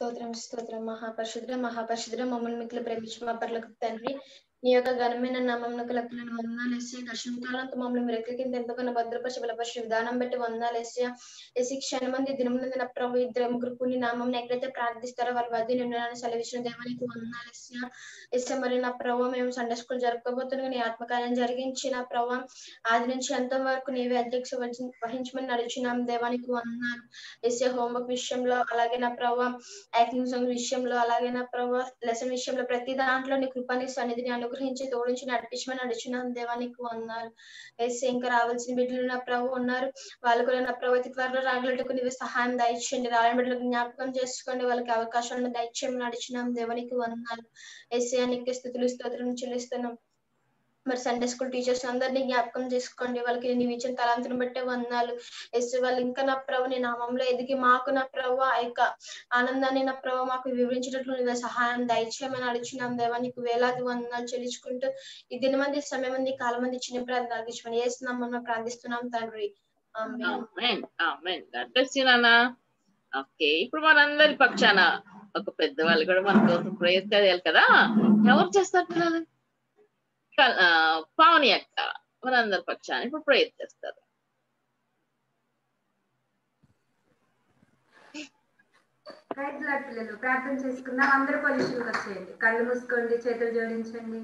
స్తోత్రం స్తోత్రం మహాపరిశుద్ర మహాపరిశుద్ర మమ్మల్ని మిక్కులు ప్రేమించి మా పర్లకు తండ్రి నీ యొక్క ఘనమైన నామమునకు లెక్కలను వందనాలు వేసే దర్శన కాలంతో మమ్మల్ని మీరు రెక్కల కింద ఎంతగానో భద్రపరిచి బలపరిచి విధానం బట్టి వందనాలు వేసే వేసి క్షణ మంది దినమునందు నా ప్రభు ఇద్దరు ముగ్గురు కొన్ని నామం ఎక్కడైతే ప్రార్థిస్తారో వారి వద్ద నిన్న సెలవిచ్చిన దేవానికి వందనాలు వేసే వేసే మరి నా ప్రభు మేము సండే స్కూల్ జరుపుకోబోతున్నాం నీ ఆత్మకార్యం జరిగించి నా ప్రభు ఆది నుంచి అంత వరకు నీవే అధ్యక్ష వహించ- వహించమని నడిచినాం దేవానికి వందనాలు. వేసే హోంవర్క్ విషయంలో అలాగే నా ప్రభావ యాక్టింగ్ సాంగ్ విషయంలో అలాగే నా ప్రభావ లెసన్ విషయంలో ప్రతి దాంట్లో నీ కృపని సన్నిధిని అనుగ్రహించి తోడించి నడిపించమని నడిచిన దేవానికి వందనాలు. వేసి ఇంకా రావాల్సిన బిడ్డలు నా ప్రభు ఉన్నారు. వాళ్ళు కూడా నా ప్రభు అతి త్వరలో రాగలటకు నీవు సహాయం దయచేయండి. రాని బిడ్డలకు జ్ఞాపకం చేసుకోండి. వాళ్ళకి అవకాశాలను దయచేయమని నడిచినాం దేవానికి వందనాలు. వేసే అనేక స్థుతులు స్తోత్రం చెల్లిస్తున్నాం. మరి సండే స్కూల్ టీచర్స్ అందరినీ జ్ఞాపకం చేసుకోండి. వాళ్ళకి నీవు ఇచ్చిన తలాంతుని బట్టే వందాలు ఎస్ వాళ్ళు ఇంకా నా ప్రభు నీ నామంలో ఎదిగి మాకు నా ప్రభు ఆ యొక్క ఆనందాన్ని నా ప్రభు మాకు వివరించినట్లు నీ సహాయం దయచేయమని అడిచిన దేవా. నీకు వేలాది వందనాలు చెల్లించుకుంటూ ఈ దిన మంది సమయం మంది కాలం మంది చిన్న ప్రార్థన ఇచ్చమని వేస్తున్నాం ప్రార్థిస్తున్నాం తండ్రి. ఓకే ఇప్పుడు మనందరి పక్షాన ఒక పెద్దవాళ్ళు కూడా మన కోసం ప్రేయర్ చేయాలి కదా. ఎవరు చేస్తారు పిల్లలు పావని అక్క మనందరి పక్షాన్ని ఇప్పుడు ప్రయత్నిస్తారు. చేస్తారు పిల్లలు ప్రార్థన చేసుకుందాం. అందరూ పొజిషన్కి వచ్చేయండి కళ్ళు మూసుకోండి చేతులు జోడించండి.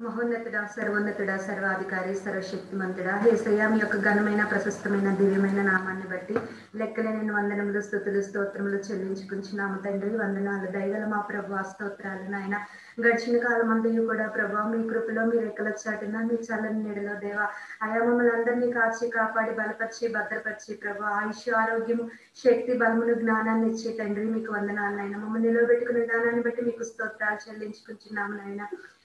మహోన్నతుడ సర్వోన్నతుడ సర్వాధికారి సర్వశక్తిమంతుడ. హేసయ్య మీ యొక్క ఘనమైన ప్రశస్తమైన దివ్యమైన నామాన్ని బట్టి లెక్కలేని వందనములు స్థుతులు స్తోత్రములు చెల్లించుకుంటున్నాము తండ్రి. వందనాలు. దయగల మా ప్రభు స్తోత్రాలు నాయన. గడిచిన కాలం అంతయు కూడా ప్రభా మీ కృపలో మీ రెక్కల చాటిన మీ చల్లని నీడలో దేవ. ఆయా మమ్మల్ని అందరినీ కాచి కాపాడి బలపరిచి భద్రపరిచి ప్రభా. ఆయుష్ ఆరోగ్యము శక్తి బలమును జ్ఞానాన్ని ఇచ్చే తండ్రి మీకు వందనాలు నాయన. మమ్మల్ని నిలబెట్టుకునే విధానాన్ని బట్టి మీకు స్తోత్రాలు చెల్లించుకుంటున్నాము నాయన.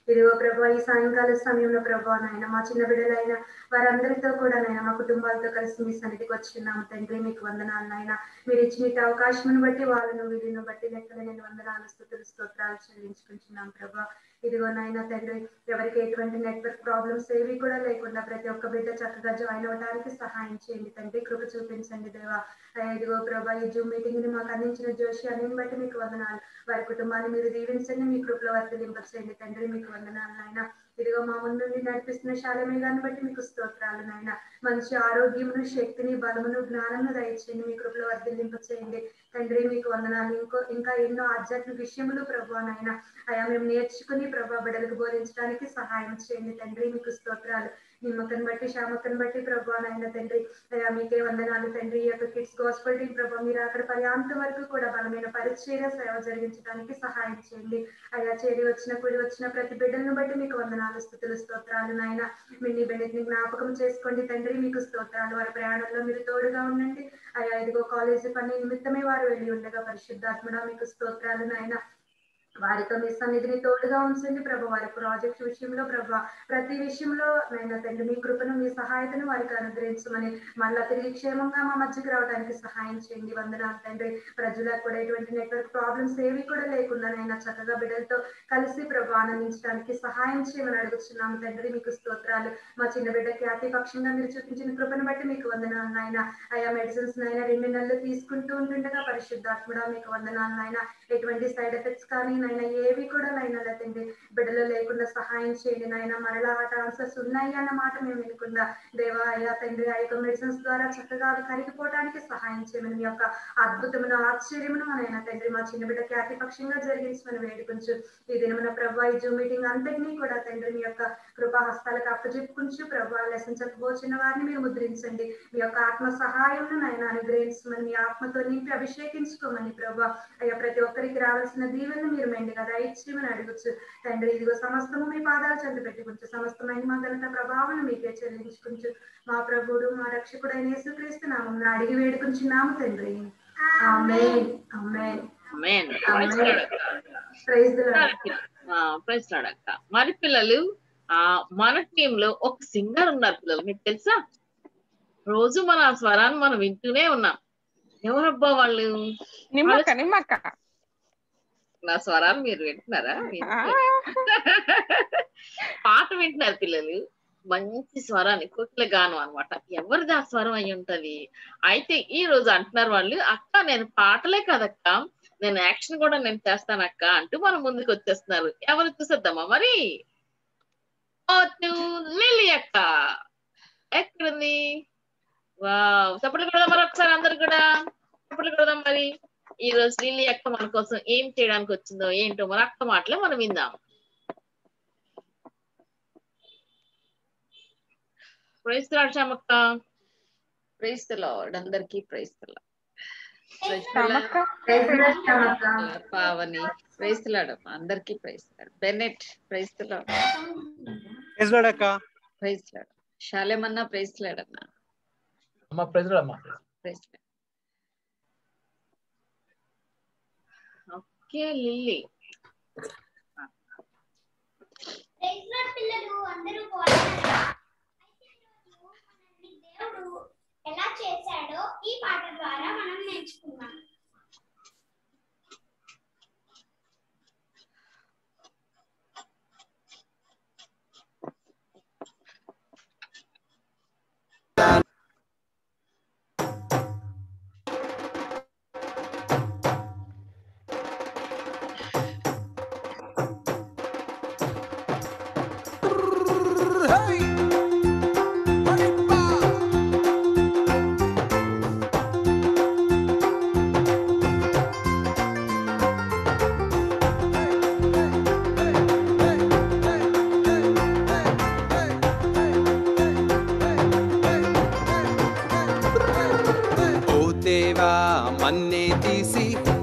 ఇదిగో ప్రభా ఈ సాయంకాల సమయంలో ప్రభా నాయన మా చిన్న బిడ్డలైన వారందరితో కూడా నాయన మా కుటుంబాలతో కలిసి మీ సన్నిధికి వచ్చిన్నాము తండ్రి మీకు వందనాలు నాయన. మీరు ఇచ్చిన అవకాశం బట్టి వాళ్ళను వీరిని బట్టి లెక్కలు నేను వందనాలు స్థుతులు స్తోత్రాలు చెల్లించుకుంటున్నాం ప్రభా. ఇదిగో నాయన తండ్రి ఎవరికి ఎటువంటి నెట్వర్క్ ప్రాబ్లమ్స్ ఏవి కూడా లేకుండా ప్రతి ఒక్క బిడ్డ చక్కగా జాయిన్ అవడానికి సహాయం చేయండి తండ్రి కృప చూపించండి దేవా. ఇదిగో ప్రభా ఈ జూమ్ మీటింగ్ని మాకు అందించిన జోషి అని బట్టి మీకు వందనాలు. వారి కుటుంబాన్ని మీరు దీవించండి మీ కృపలో వర్తిలింపచేయండి తండ్రి మీకు వందనాలు నాయన. ఇదిగో మా ముందు నడిపిస్తున్న శాలమే గాని బట్టి మీకు స్తోత్రాలు నాయన. మంచి ఆరోగ్యమును శక్తిని బలమును జ్ఞానమును దయచేయండి. మీ కృపలో వర్ధిల్లింపచేయండి తండ్రి మీకు వందనాలు. ఇంకో ఇంకా ఎన్నో ఆధ్యాత్మిక విషయములు ప్రభు నాయన. అయా మేము నేర్చుకుని ప్రభా బిడలకు బోధించడానికి సహాయం చేయండి. తండ్రి మీకు స్తోత్రాలు. నిమ్మకని బట్టి శామకని బట్టి ప్రభా నాయన తండ్రి అయ్యా మీకే వందనాలు తండ్రి. ఈ యొక్క కిడ్స్ గోస్పల్ టీం ప్రభా మీరు అక్కడ పర్యాంత వరకు కూడా బలమైన పరిచయ సేవ జరిగించడానికి సహాయం చేయండి. అయ్యా చేరి వచ్చిన కూడి వచ్చిన ప్రతి బిడ్డలను బట్టి మీకు వందనాలు స్థుతులు స్తోత్రాలు నాయన. మీ బిడ్డని జ్ఞాపకం చేసుకోండి తండ్రి మీకు స్తోత్రాలు. వారి ప్రయాణంలో మీరు తోడుగా ఉండండి. అయ్యా ఇదిగో కాలేజీ పని నిమిత్తమే వారు వెళ్ళి ఉండగా పరిశుద్ధాత్మడా మీకు స్తోత్రాలు నాయన. వారితో మీ సన్నిధిని తోడుగా ఉంచండి ప్రభు. వారి ప్రాజెక్ట్ విషయంలో ప్రభు ప్రతి విషయంలో నైనా తండ్రి మీ కృపను మీ సహాయతను వారికి అనుగ్రహించమని మళ్ళా తిరిగి క్షేమంగా మా మధ్యకి రావడానికి సహాయం చేయండి. వందనాలు తండ్రి. ప్రజలకు కూడా ఎటువంటి నెట్వర్క్ ప్రాబ్లమ్స్ ఏవి కూడా లేకుండా నైనా చక్కగా బిడ్డలతో కలిసి ప్రభు ఆనందించడానికి సహాయం చేయమని అడుగుతున్నాము తండ్రి. మీకు స్తోత్రాలు. మా చిన్న బిడ్డకి అతి పక్షంగా మీరు చూపించిన కృపను బట్టి మీకు వందనాలు నాయన. ఆయా మెడిసిన్స్ నైనా రెండు నెలలు తీసుకుంటూ ఉంటుండగా పరిశుద్ధాత్ముడా మీకు వందనాలు నాయన. ఎటువంటి సైడ్ ఎఫెక్ట్స్ కానీ నాయన ఏవి కూడా నాయన లేదండి. బిడ్డలు లేకుండా సహాయం చేయండి నాయన. మరలా ఆ ట్రాన్స్ఫర్స్ ఉన్నాయి అన్న మాట మేము వినకుండా దేవా అయ్యా తండ్రి ఆ యొక్క మెడిసిన్స్ ద్వారా చక్కగా అవి కరిగిపోవడానికి సహాయం చేయమని మీ యొక్క అద్భుతమైన ఆశ్చర్యమును అయినా తండ్రి మా చిన్న బిడ్డకి అతిపక్షంగా జరిగించమని వేడుకొంచు. ఈ దినమున ప్రభా ఈ జూమ్ మీటింగ్ అంతటినీ కూడా తండ్రి మీ యొక్క కృపా హస్తాలకు అప్పచెప్పుకుంటూ ప్రభా లెసన్ చెప్పబోచిన వారిని మీరు ముద్రించండి. మీ యొక్క ఆత్మ సహాయంను నాయన అనుగ్రహించమని మీ ఆత్మతో నింపి అభిషేకించుకోమని ప్రభా. అయ్యా ప్రతి ఒక్కరికి రావాల్సిన దీవెనను మీరు మెండుగా దయచేయమని అడగచ్చు తండ్రి ఇదిగో సమస్తము మీ పాదాలు చెంత పెట్టుకుంటూ సమస్తమైన మా ప్రభావం మీకే చెల్లించుకుంటూ మా ప్రభుడు మా రక్షకుడైన యేసుక్రీస్తు నామం అడిగి వేడుకుంటున్నాము తండ్రి. ఆమేన్. ఆమేన్. ప్రైజ్. ప్రైజ్ మరి పిల్లలు ఆ మన టీమ్లో ఒక సింగర్ ఉన్నారు పిల్లలు. మీకు తెలుసా? రోజు మన స్వరాన్ని మనం వింటూనే ఉన్నాం. ఎవరబ్బా వాళ్ళు? నిమ్మక్క నిమ్మక్క. నా స్వరాలు మీరు వింటున్నారా? ఆ, పాట వింటున్నారు పిల్లలు. మంచి స్వరాన్ని కోకిల గానం అనమాట ఎవరిది ఆ స్వరం అయి ఉంటది? అయితే ఈ రోజు అంటున్నారు వాళ్ళు అక్క నేను పాటలే కదక్క. నేను యాక్షన్ కూడా నేను చేస్తాను అక్క అంటూ మనం ముందుకు వచ్చేస్తున్నారు. ఎవరు చూసేద్దామా మరి? ఓ టు లిల్లీ అక్క ఎక్కడుంది? వావ్ చప్పట్లు కొడదాం మరి ఒకసారి అందరు కూడా. చప్పట్లు కొడదాం మరి. ఈ రోజు లిల్లీ అక్క మన కోసం ఏం చేయడానికి వచ్చిందో ఏంటో మరి అక్క మాటలే మనం విందాం. ప్రైజ్ రాశామక్క ప్రైజ్ ద లార్డ్ అందరికి ప్రైజ్ ద లార్డ్ శ్యామక్క. పావని. ప్రైజ్ ద లార్డ్ అమ్మా. అందరికి praise Bennett praise the lord praise lord అక్క ప్రైజ్ ద లార్డ్ శాలేమన్నా ప్రైజ్ ద లార్డ్ అన్న అమ్మ ప్రైజ్ అమ్మా praise the lord okay Lily పిల్లలు అందరూ దేవుడు ఎలా చేశాడో ఈ పాట ద్వారా మనం నేర్చుకుందాం.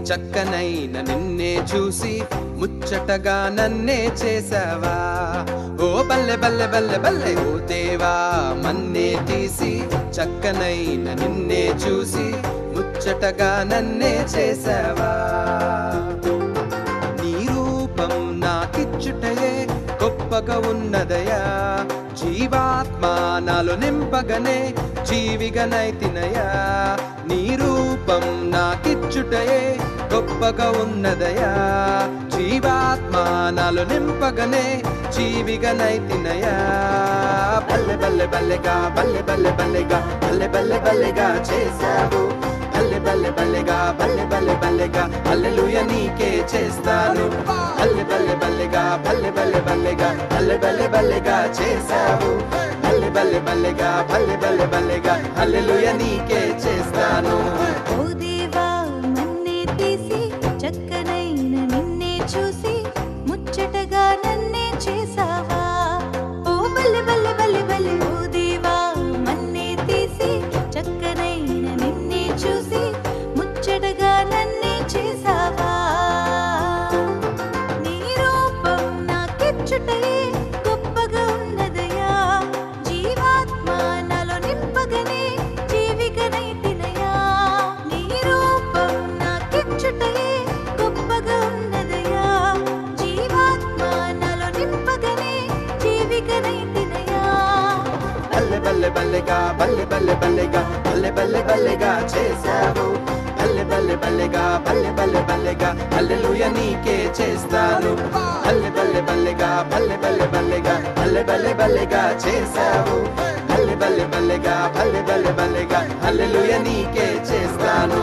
చక్కనైన నిన్నే చూసి ముచ్చటగా నన్నే చేసావా? ఓ బల్లె బల్లె బల్లె బల్లె ఓ దేవా మన్నే తీసి చక్కనైన నిన్నే చూసి ముచ్చటగా నన్నే చేసావా? నీ రూపం నాకిచ్చుటయే గొప్పగా ఉన్నదయా? జీవాత్మ నాలో నింపగనే జీవిగనైతినయా నీ రూపం నాకిచ్చుటయే గొప్పగా ఉన్నదయా జీవాత్మానాలు నింపగనే జీవిగనైతినయా బల్లె బల్లె బల్లెగా బల్లె బల్లె బల్లెగా బల్లె బల్లె బల్లెగా చేశావు బల్లె బల్లె బల్లెగా బల్లె బల్లె బల్లెగా అల్లెలుయ నీకే చేస్తాను బల్లె బల్లె బల్లెగా బల్లె బల్లె బల్లెగా బల్లె బల్లె బల్లెగా చేశావు బల్లె బల్లె బల్లెగా బల్లె బల్లె బల్లెగా అల్లెలుయ నీకే చేస్తాను బల్లె బల్లె బల్లెగా బల్లె బల్లె బల్లెగా చేశావు బల్లె బల్లె బల్లెగా బల్లె బల్లె బల్లెగా అల్లెలుయ నీకే చేస్తాను బల్లె బల్లె బల్లెగా బల్లె బల్లె బల్లెగా బల్లె బల్లె బల్లెగా చేశావు బల్లె బల్లె బల్లెగా బల్లె బల్లె బల్లెగా అల్లెలుయ నీకే చేస్తాను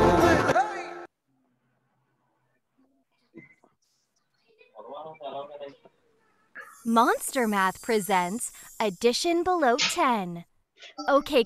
Monster Math presents Addition Below 10. Okay,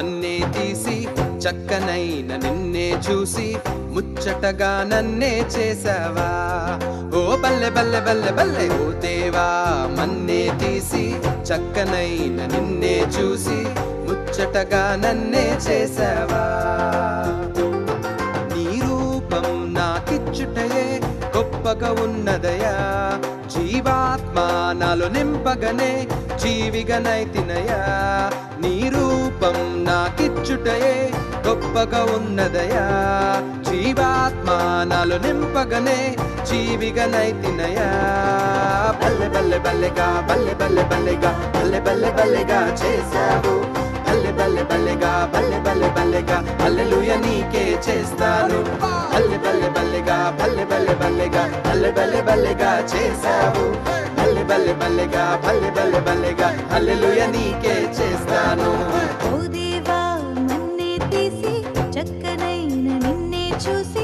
నన్నే తీసి చక్కనైన నిన్నే చూసి ముచ్చటగా నన్నే చేసావా? ఓ బల్లె బల్లె బల్లె బల్లె ఓ దేవా మన్నే తీసి చక్కనైన నిన్నే చూసి ముచ్చటగా నన్నే చేసావా? నీ రూపం నాకిచ్చుటయే గొప్పగా ఉన్నదయా జీవాత్మ నాలో నింపగనే జీవిగనైతినయా? నీ రూపం నాకిచ్చుటయే గొప్పగా ఉన్నదయా? జీవాత్మానాలు నింపగనే జీవిగనైతినయా? బల్లె బల్లె బల్లెగా బల్లె బల్లె బల్లెగా బల్లె బల్లె బల్లెగా చేశావు. బల్లె బల్లె బల్లెగా బల్లె బల్లె బల్లెగా అల్లెలుయ నీకే చేస్తాను. బల్లె బల్లె బల్లెగా బల్లె బల్లె బల్లెగా బల్లె బల్లె బల్లెగా చేశావు. బల్లె బల్లి బల్లెగా బల్లి బల్లె బల్లెగా అల్లెలుయ నీకే చేస్తాను. ఓ దేవా నన్నే తీసి చక్కనైన నిన్నే చూసి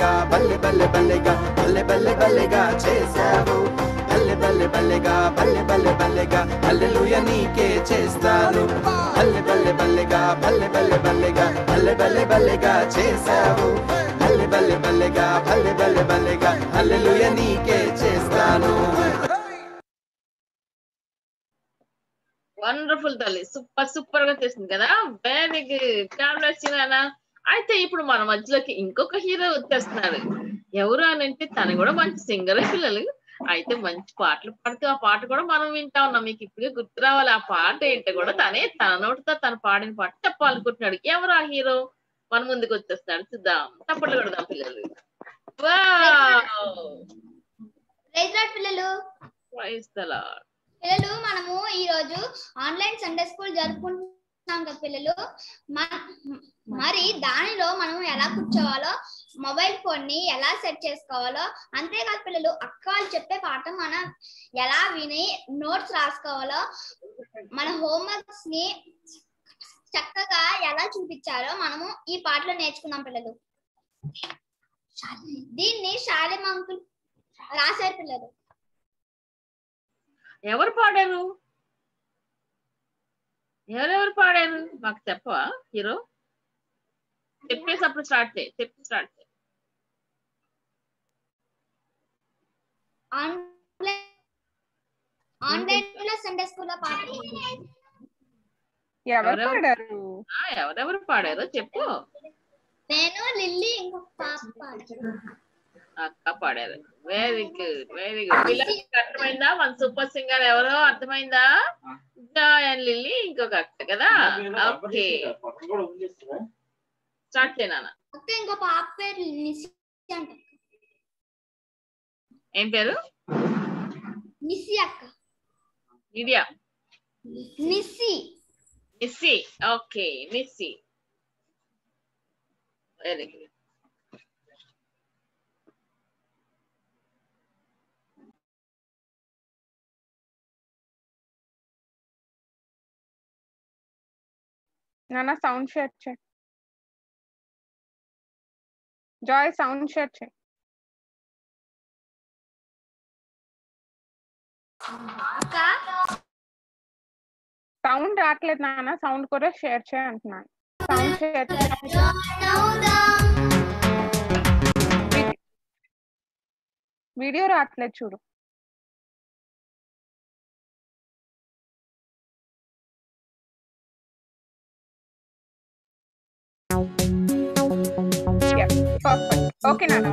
బల్లెగా బల్లె బల్లె బల్లెగా బల్లె బల్లె బల్లెగా చేశావు. బల్లె బల్లె బల్లెగా బల్లె బల్లె బల్లెగా హల్లెలూయ నీకే చేస్తాను. బల్లె బల్లె బల్లెగా బల్లె బల్లె బల్లెగా బల్లె బల్లె బల్లెగా చేశావు. బల్లె బల్లె బల్లెగా బల్లె బల్లె బల్లెగా హల్లెలూయ నీకే చేస్తాను. వండర్ఫుల్ తల్లి. సూపర్ సూపర్గా చేసింది కదా. వెరీ గుడ్ కాంగ్రెస్ అయితే ఇప్పుడు మన మధ్యలోకి ఇంకొక హీరో వచ్చేస్తున్నాడు ఎవరు అని అంటే తను కూడా మంచి సింగర్ పిల్లలు. అయితే మంచి పాటలు పాడుతూ ఆ పాట కూడా మనం వింటా ఉన్నాం. మీకు ఇప్పుడే గుర్తు రావాలి. ఆ పాట ఏంటో కూడా తనే తన నోటితో తను పాడిన పాట చెప్పాలనుకుంటున్నాడు. ఎవరు ఆ హీరో? మన ముందుకు వచ్చేస్తున్నాడు చూద్దాం. తప్పట్లు కొడదాం పిల్లలు. పిల్లలు. పిల్లలు మనము ఈ రోజు ఆన్లైన్ సండే స్కూల్ జరుపుకుంటున్నాం. కదా పిల్లలు. మరి దానిలో మనం ఎలా కూర్చోవాలో మొబైల్ ఫోన్ని ఎలా సెట్ చేసుకోవాలో అంతేకాదు పిల్లలు అక్క వాళ్ళు చెప్పే పాఠం మనం ఎలా విని నోట్స్ రాసుకోవాలో మన హోంవర్క్స్ని చక్కగా ఎలా చూపించారో మనము ఈ పాటలో నేర్చుకున్నాం పిల్లలు. దీన్ని శాలిమ అంకుల్ రాశారు పిల్లలు. ఎవరు పాడారు? ఎవరెవరు పాడారు? మాకు చెప్పవా? హీరో? చెప్పేసి అప్పుడు స్టార్ట్ చేయి చెప్పి స్టార్ట్ చేయి. ఆన్లైన్ ఆన్లైన్లో సండే స్కూల్లో పాట ఎవరు ఎవరెవరు- పాడారు? ఎవరెవరు పాడారో చెప్పు. నేను లిల్లీ ఇంకొక పాప పాడారు. అక్క పాడారు వెరీ గుడ్ వెరీ గుడ్ పిల్లలకి అర్థమైందా? మన సూపర్ సింగర్ ఎవరో అర్థమైందా? జాయన్ లిల్లీ ఇంకొక అక్క కదా? ఓకే స్టార్ట్ చేయనా ఇంకో పాప పేరు ఏం పేరు? నిసి అక్క. ఇడియా నిసి Missy okay Missy very good నాన్న సౌండ్ షేర్ చేయి. జాయ్ సౌండ్ షేర్ చేయి. సౌండ్ రావట్లేదు నాన్న సౌండ్ కూడా షేర్ చేయ అంటున్నాను. సౌండ్ షేర్ వీడియో రావట్లేదు చూడు. పర్ఫెక్ట్ ఓకే నాన్న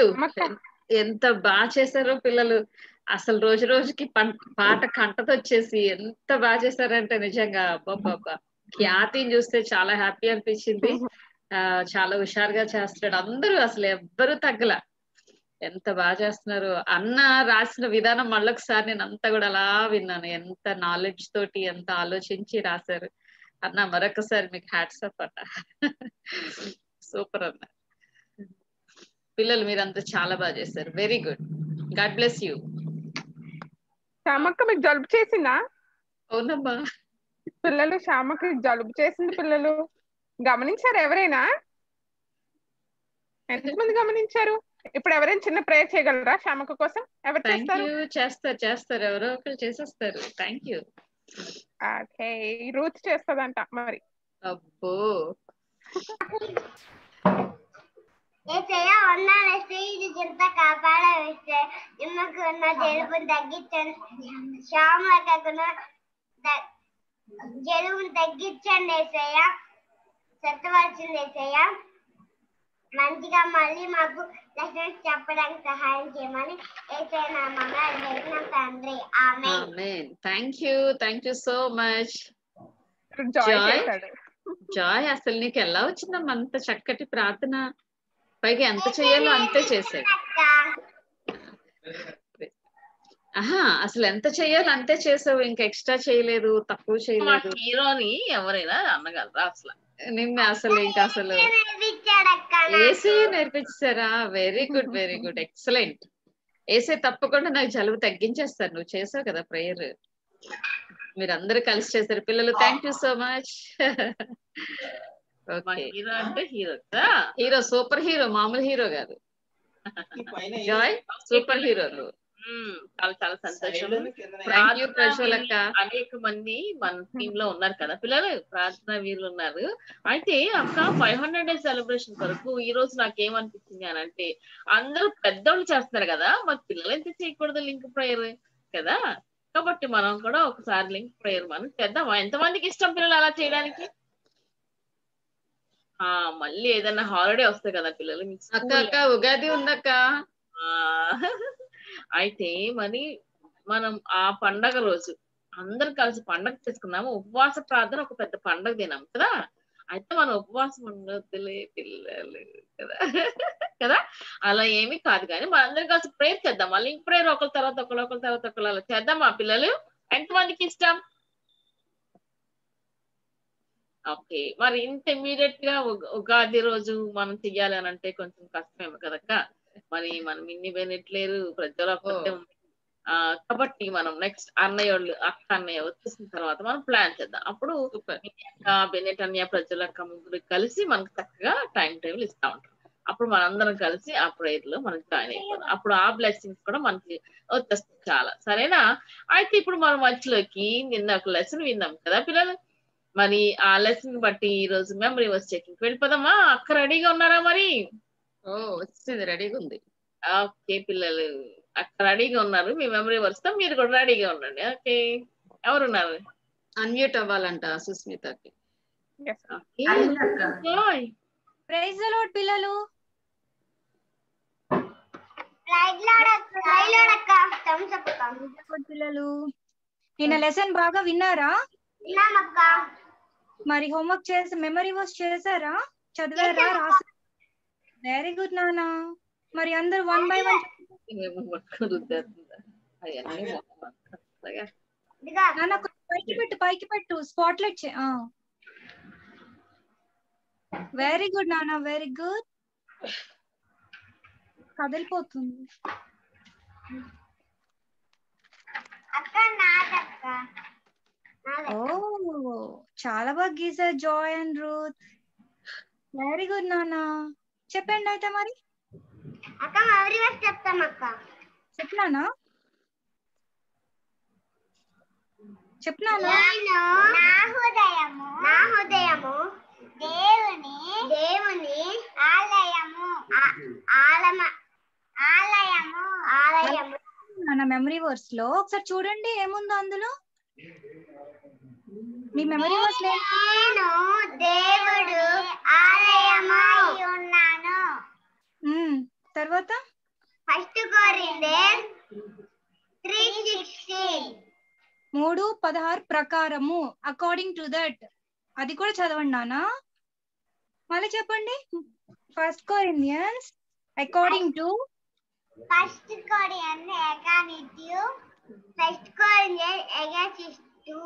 పిల్లలు ఎంత బాగా చేశారో పిల్లలు. అసలు రోజు రోజుకి పాట కంటతో వచ్చేసి ఎంత బాగా చేశారంటే నిజంగా అబ్బాబ్బా ఖ్యాతిని చూస్తే చాలా హ్యాపీ అనిపించింది. ఆ చాలా హుషారుగా చేస్తున్నాడు. అందరూ అసలు ఎవ్వరు తగ్గల. ఎంత బాగా చేస్తున్నారు. అన్న రాసిన విధానం మళ్ళొకసారి నేను అంతా కూడా అలా విన్నాను. ఎంత నాలెడ్జ్ తోటి ఎంత ఆలోచించి రాశారు. అన్న మరొకసారి మీకు హ్యాట్సప్ అన్న సూపర్ అన్న. పిల్లలు మీరంతా చాలా బాగా చేశారు very good God bless you శ్యామక్క మీకు జలుబు చేసిందా? అవునమ్మా. పిల్లలు శ్యామకి జలుబు చేసింది పిల్లలు. గమనించారు ఎవరైనా? ఎంతమంది గమనించారు? ఇప్పుడు ఎవరైనా చిన్న ప్రేయర్ చేయగలరా శ్యామక కోసం? ఎవరు చేస్తారు? చేస్తారు చేస్తారు. ఎవరో ఒకరు చేసేస్తారు. థ్యాంక్ యూ ఓకే రూత్ చేస్తదంట మరి. అబ్బో. ఏసయ్య వందనస్తే ఇది చింత కాపాడవేస్తే నిమ్మకు ఉన్న జలుబును తగ్గించండి శ్యామలకున్న జలుబును తగ్గించండి ఏసయ్య చెత్తవలసింది ఏసయ్య మంచిగా మళ్ళీ మాకు లెసన్స్ చెప్పడానికి సహాయం చేయమని ఏసయ్య నామంలో అడిగిన తండ్రి ఆమె amen thank you thank you so much Joy Joy అసలు నీకు ఎలా వచ్చిందమ్మా అంత చక్కటి ప్రార్థన పైగా ఎంత చేయాలో అంతే చేశాడు ఆహా అసలు ఎంత చేయాలో అంతే చేసావు ఇంకా ఎక్స్ట్రా చేయలేదు తక్కువ చేయలేదు. హీరోని ఎవరైనా అనగలరా అసలు. నిన్న అసలు ఇంకా అసలు ఏసీ నేర్పించారా? Very good very good excellent. ఏసే తప్పకుండా నాకు జలుబు తగ్గించేస్తారు నువ్వు చేసావు కదా ప్రేయర్. మీరందరూ కలిసి చేశారు. పిల్లలు thank you so much hero అంటే హీరో హీరో సూపర్ హీరో మామూలు హీరో కాదు. జాయ్ సూపర్ హీరో చాలా చాలా సంతోషం. థ్యాంక్ యూ ప్రజ్వలక్క అనేక మంది మన టీమ్లో ఉన్నారు కదా. పిల్లలు ప్రార్థనా వీరులు ఉన్నారు. అయితే అక్క ఫైవ్ హండ్రెడ్ డేస్ సెలబ్రేషన్ వరకు ఈ రోజు నాకు ఏమనిపించింది అని అంటే అందరూ పెద్దోళ్ళు చేస్తున్నారు కదా మరి పిల్లలు ఎంత చేయకూడదు లింక్ ప్రేయర్ కదా? కాబట్టి మనం కూడా ఒకసారి లింక్ ప్రేయర్ మనం చేద్దాం ఎంతమందికి ఇష్టం పిల్లలు అలా చేయడానికి? మళ్ళీ ఏదైనా హాలిడే వస్తాయి కదా పిల్లలు అక్క అక్క ఉగాది ఉందక్క. ఆ, అయితే మరి మనం ఆ పండగ రోజు అందరం కలిసి పండగ చేసుకున్నాము ఉపవాస ప్రార్థన ఒక పెద్ద పండగ దినం కదా? అయితే మనం ఉపవాసం ఉండొద్దులే పిల్లలు కదా? కదా? అలా ఏమీ కాదు కానీ మన అందరం కలిసి ప్రేయర్ చేద్దాం. మళ్ళీ ఇంక ప్రేయర్ ఒకరి తర్వాత ఒకరు ఒకరి తర్వాత ఒకరు అలా చేద్దాం మా పిల్లలు? ఎంతమందికి ఇష్టం? ఓకే. మరి ఇంత ఇమీడియట్గా ఉగ- ఉగాది రోజు మనం చెయ్యాలి అని అంటే కొంచెం కష్టమేమో కదక్క? మరి మనం ఇన్ని వినట్లేరు ప్రజలు ఒక్కటే ఉంది. ఆ కాబట్టి మనం నెక్స్ట్ అన్నయ్య వాళ్ళు అక్క అన్నయ్య వచ్చేసిన తర్వాత మనం ప్లాన్ చేద్దాం. అప్పుడు బెనెట్ అన్నయ్య ప్రజల అక్క ముగ్గురు కలిసి మనకు చక్కగా టైం టేబుల్ ఇస్తా ఉంటాం. అప్పుడు మనందరం కలిసి ఆ ప్రేయర్లో మనం జాయిన్ అయిపోతాం. అప్పుడు ఆ బ్లెస్సింగ్స్ కూడా మనకి వచ్చేస్తాయి చాలా. సరేనా? అయితే ఇప్పుడు మనం మధ్యలోకి నిన్న ఒక లెసన్ విన్నాం కదా పిల్లలు? మరి ఆ లెసన్ బట్టి ఈ రోజు మెమరీ వర్స్ చెకింగ్ వెళ్ళిపోదామా? అక్క రెడీగా ఉన్నారా మరి? ఓ వచ్చింది రెడీగా ఉంది. ఓకే పిల్లలు. అక్కడ రెడీగా ఉన్నారు మీ మెమరీ వర్స్తో మీరు కూడా రెడీగా ఉండండి. ఓకే. ఎవరున్నారు? అన్మ్యూట్ అవ్వాలంట సుస్మితకి. ప్రైజ్ లార్డ్ పిల్లలు. అక్క అక్క. అక్క. పిల్లలు. నిన్న లెసన్ బాగా విన్నారా? విన్నామక్క మరి హోంవర్క్ చేసి మెమరీ వర్స్ చేశారా? చదివారా? రాసి వెరీ గుడ్ నానా. మరి అందరు వన్ బై వన్. నాన్న కొంచెం పైకి పెట్టు పైకి పెట్టు. స్పాట్లైట్ చే వెరీ గుడ్ నాన్న వెరీ గుడ్ కదిలిపోతుంది. అక్క నాదక్క. ఓ చాలా బాగా గీసారు Joy and Ruth. Very good నాన్న. చెప్పండి అయితే మరి. అక్క వచ్చి చెప్తాం అక్క? చెప్పినానా చెప్పినానా నేను నా హృదయము నా హృదయము దేవుని దేవుని ఆలయము ఆలమ ఆలయము ఆలయము. నాన్న మెమరీ వర్స్లో ఒకసారి చూడండి ఏముందో అందులో? మీ మెమరీ వర్స్లో నేను దేవుడు ఆలయమై ఉన్నాను. తర్వాత? ఫస్ట్ కొరింథియన్స్ త్రీ సిక్స్టీన్ మూడు పదహారు ప్రకారము అకార్డింగ్ టు దట్ అది కూడా చదవండి నానా మళ్ళీ చెప్పండి. First Corinthians according to first Korean ఎగానిటివ్ first Korean ఎగాసిస్టు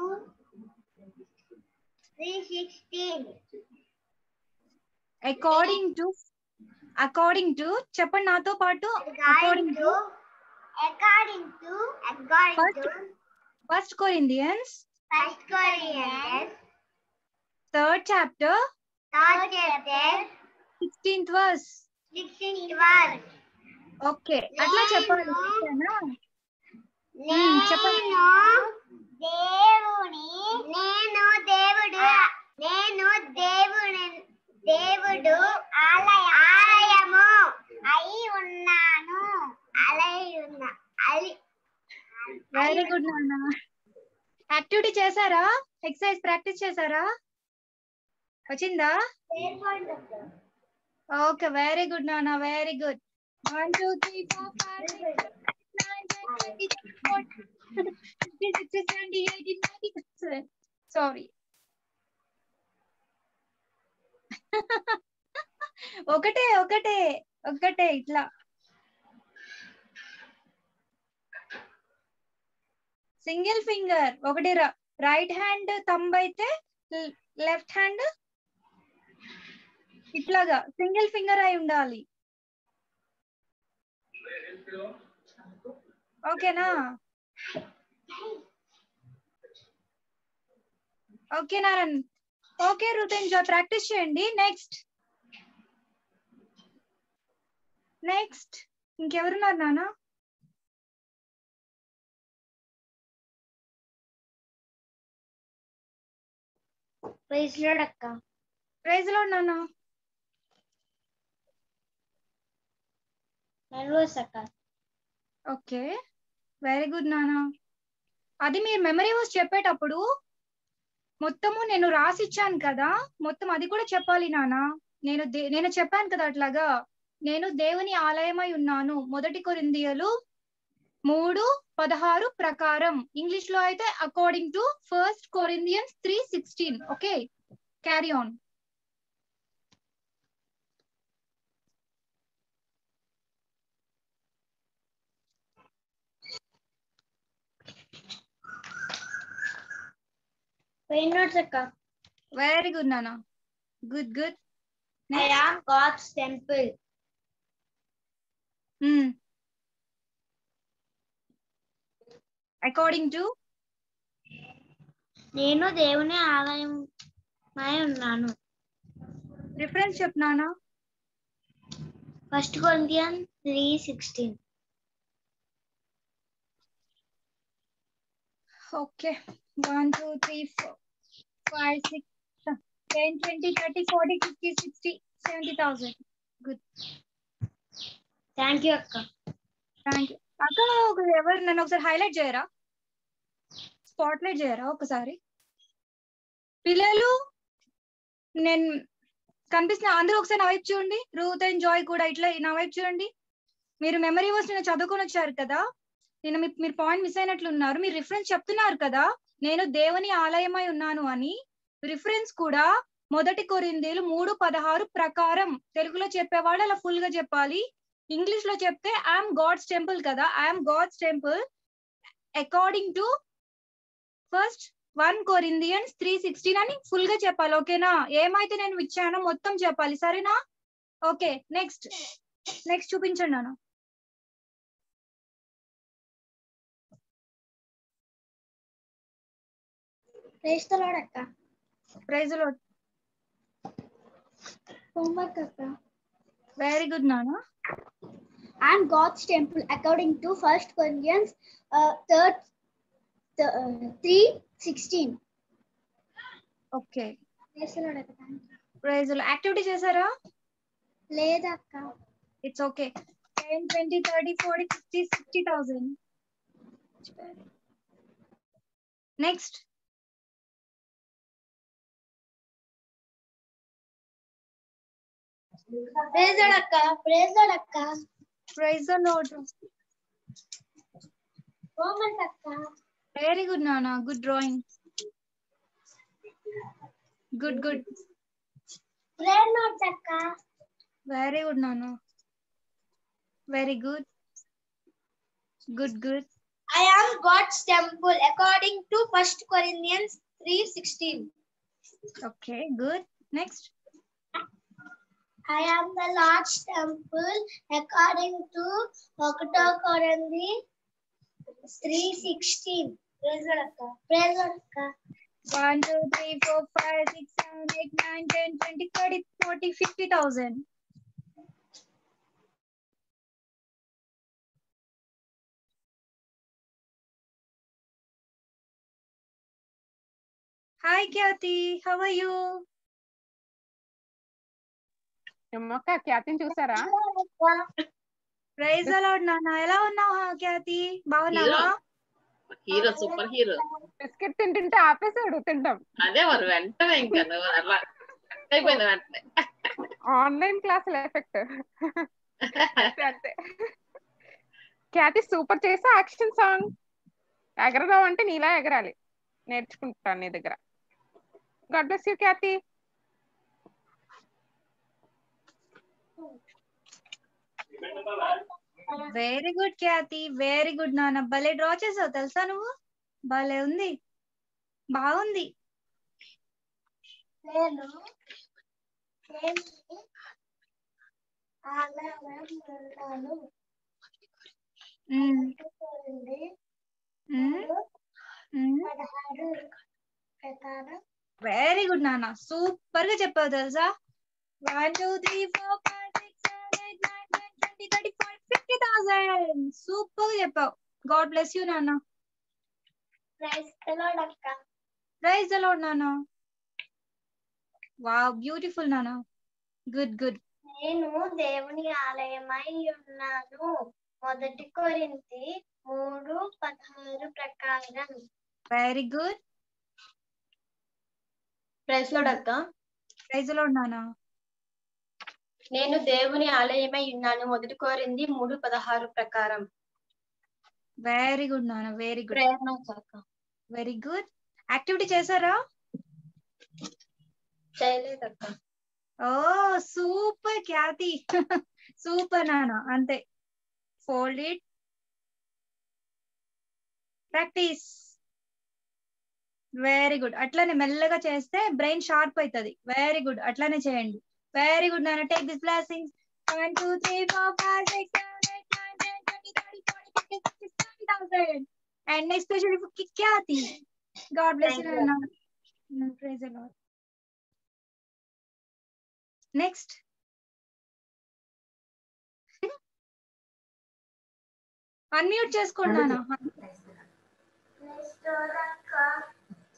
three sixteen according to according to చెప్పండి నాతో పాటు according to according to according first to first Corinthians first Corinthians third chapter third chapter sixteenth verse sixteenth verse okay అట్లా చెప్పాలి ఓకేనా? ఉమ్, చెప్పండి నేను దేవుని నేను దేవుడు నేను దేవుని దేవుడు ఆలయ ఆలయము అయి ఉన్నాను. అలై ఉన్నా అలి వెరీ గుడ్ నాన్న. యాక్టివిటీ చేశారా? ఎక్సర్సైజ్ ప్రాక్టీస్ చేశారా? వచ్చిందా? ఓకే వెరీ గుడ్ నాన్న very good one two three four five six nine ten twenty fifty sixty seventy eighty ninety sorry ఒకటే ఒకటే ఒకటే ఇట్లా. సింగిల్ ఫింగర్ ఒకటి రైట్ హ్యాండ్ థంబ్ అయితే లెఫ్ట్ హ్యాండ్ ఇట్లాగా. సింగిల్ ఫింగర్ అయి ఉండాలి. ఓకేనా? ఓకే నారాయణ్. ఓకే రుతేన్ ప్రాక్టీస్ చేయండి. నెక్స్ట్. నెక్స్ట్. ఇంకెవరున్నారు నానా ప్రైజ్ లార్డ్ అక్క ప్రైజ్లో నానా నర్వస్ అక్క. ఓకే. వెరీ గుడ్ నానా. అది మీరు మెమరీ వర్స్ చెప్పేటప్పుడు మొత్తము నేను రాసిచ్చాను కదా మొత్తం అది కూడా చెప్పాలి నానా. నేను దే- నేను చెప్పాను కదా అట్లాగా నేను దేవుని ఆలయమై ఉన్నాను. మొదటి కొరిందియలు మూడు పదహారు ప్రకారం. ఇంగ్లీష్లో అయితే according to first Corinthians three sixteen okay carry on pain notes అక్క వెరీ గుడ్ నానా good good am God's temple according to నేను దేవుని ఆలయం ఉన్నాను. Reference చెప్నానా first Corinthian three sixteen okay one two three four five six ten twenty thirty forty fifty sixty seventy thousand good thank you అక్క. Thank you అక్క ఒక ఎవరు నన్ను ఒకసారి హైలైట్ చేయరా? స్పాట్లైట్ చేయరా ఒకసారి? పిల్లలు నేను కనిపిస్తున్న అందరూ ఒకసారి నా వైపు చూడండి. రూత్ అండ్ జాయ్ కూడా ఇట్లా నా వైపు చూడండి. మీరు మెమరీ వర్స్ నిన్న చదువుకొని వచ్చారు కదా? నిన్న మీ- మీరు పాయింట్ మిస్ అయినట్లు ఉన్నారు మీరు రిఫరెన్స్ చెప్తున్నారు కదా? నేను దేవుని ఆలయమై ఉన్నాను అని రిఫరెన్స్ కూడా మొదటి కొరిందేలు మూడు పదహారు ప్రకారం తెలుగులో చెప్పేవాళ్ళు అలా ఫుల్గా చెప్పాలి. ఇంగ్లీష్లో చెప్తే ఐఎమ్ గాడ్స్ టెంపుల్ కదా. I'm God's temple according to first one Corinthians three sixteen అని ఫుల్గా చెప్పాలి. ఓకేనా ఏమైతే నేను ఇచ్చానో మొత్తం చెప్పాలి. సరేనా? ఓకే నెక్స్ట్ నెక్స్ట్ చూపించండి నాన్న. ప్రైజ్ లార్డ్ అక్క ప్రైజ్ లో హోంవర్క్ అక్క వెరీ గుడ్ నాన్న and God's temple according to First Corinthians uh, third th- uh, three sixteen. Okay praise లో యాక్టివిటీ చేశారా లేదక్క it's okay ten twenty Praise the Lord, Akka. Praise the Lord, Akka. Praise the Lord. Very good, Nana. Good drawing. Good, good. Prayer notes, Akka. Very good, Nana. Very good. Good, good. I am God's temple according to 1 Corinthians 3.16. Okay, good. Next. I am the large temple according to Oktokorandi 316. Praise God, Akka. 1, 2, 3, 4, 5, 6, 7, 8, 9, 10, 20, 30, 40, 50,000. Hi, Kyati. How are you? You అమ్మక్క ఖ్యాతిని చూసారా? Praise అలాడ్ నాన్న. ఎలా ఉన్నావు ఖ్యాతి? బాగున్నావా? Hero. Super hero. Biscuit తింటుంటే ఆపేసాడు తింటాం. అదే మరి వెంటనే ఇంకా అయిపోయింది వెంటనే. ఆన్లైన్ క్లాసుల ఎఫెక్ట్. అంతే. ఖ్యాతి సూపర్ చేసా యాక్షన్ సాంగ్. ఎగరదాం అంటే నీలా ఎగరాలి. నేర్చుకుంటాను నీ దగ్గర. God bless you Khyati. Very good Khyati very good నాన్న. భలే డ్రా చేసావు. తెలుసా నువ్వు? భలే ఉంది. బాగుంది. వెరీ గుడ్ నాన్న. సూపర్గా చెప్పావు తెలుసా? One two three four thirty fifty thousand super చెప్పావు. గాడ్ బ్లెస్ యూ నాన్న. ప్రైజ్ ద లార్డ్ నాన్న. వావ్ బ్యూటిఫుల్ నాన్న. గుడ్ గుడ్ నేను దేవుని ఆలయమై ఉన్నాను. మొదటి కొరింతి మూడు పదహారు ప్రకారం. వెరీ గుడ్ ప్రైజ్ లోడ్ అక్క. ప్రైజ్ ద లార్డ్ నాన్న. నేను దేవుని ఆలయమై ఉన్నాను. మొదటి కోరింది మూడు పదహారు ప్రకారం. వెరీ గుడ్ నాన్న very good very good activity చేశారా? ఓ సూపర్ ఖ్యాతి. సూపర్ నాన్న అంతే. Fold it practice very good అట్లానే మెల్లగా చేస్తే బ్రెయిన్ షార్ప్ అవుతుంది. వెరీ గుడ్ అట్లానే చేయండి. వెరీ గుడ్ నాన్న take this blessings one two three four five six seven eight nine ten twenty thirty forty fifty sixty seventy thousand and especially for Khyati God bless you Thank you. నాన్న prize the Lord next unmute చేసుకోండి నాన్న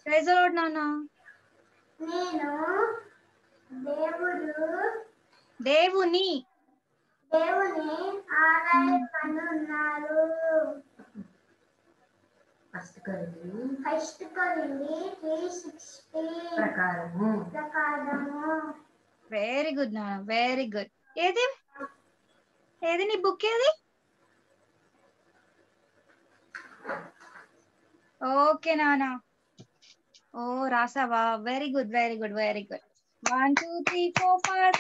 praise lord నాన్న నేను దేవుడు దేవుని దేవుని ఆలయమనున్నాను first కొరింది. ఫస్ట్ కొరింది త్రీ సిక్స్టీ ప్రకారము. ప్రకారము. వెరీ గుడ్ నాన్న వెరీ గుడ్ ఏది? ఏది నీ బుక్ ఏది? ఓకే నాన్న ఓ రాసావా? Very good very good very good five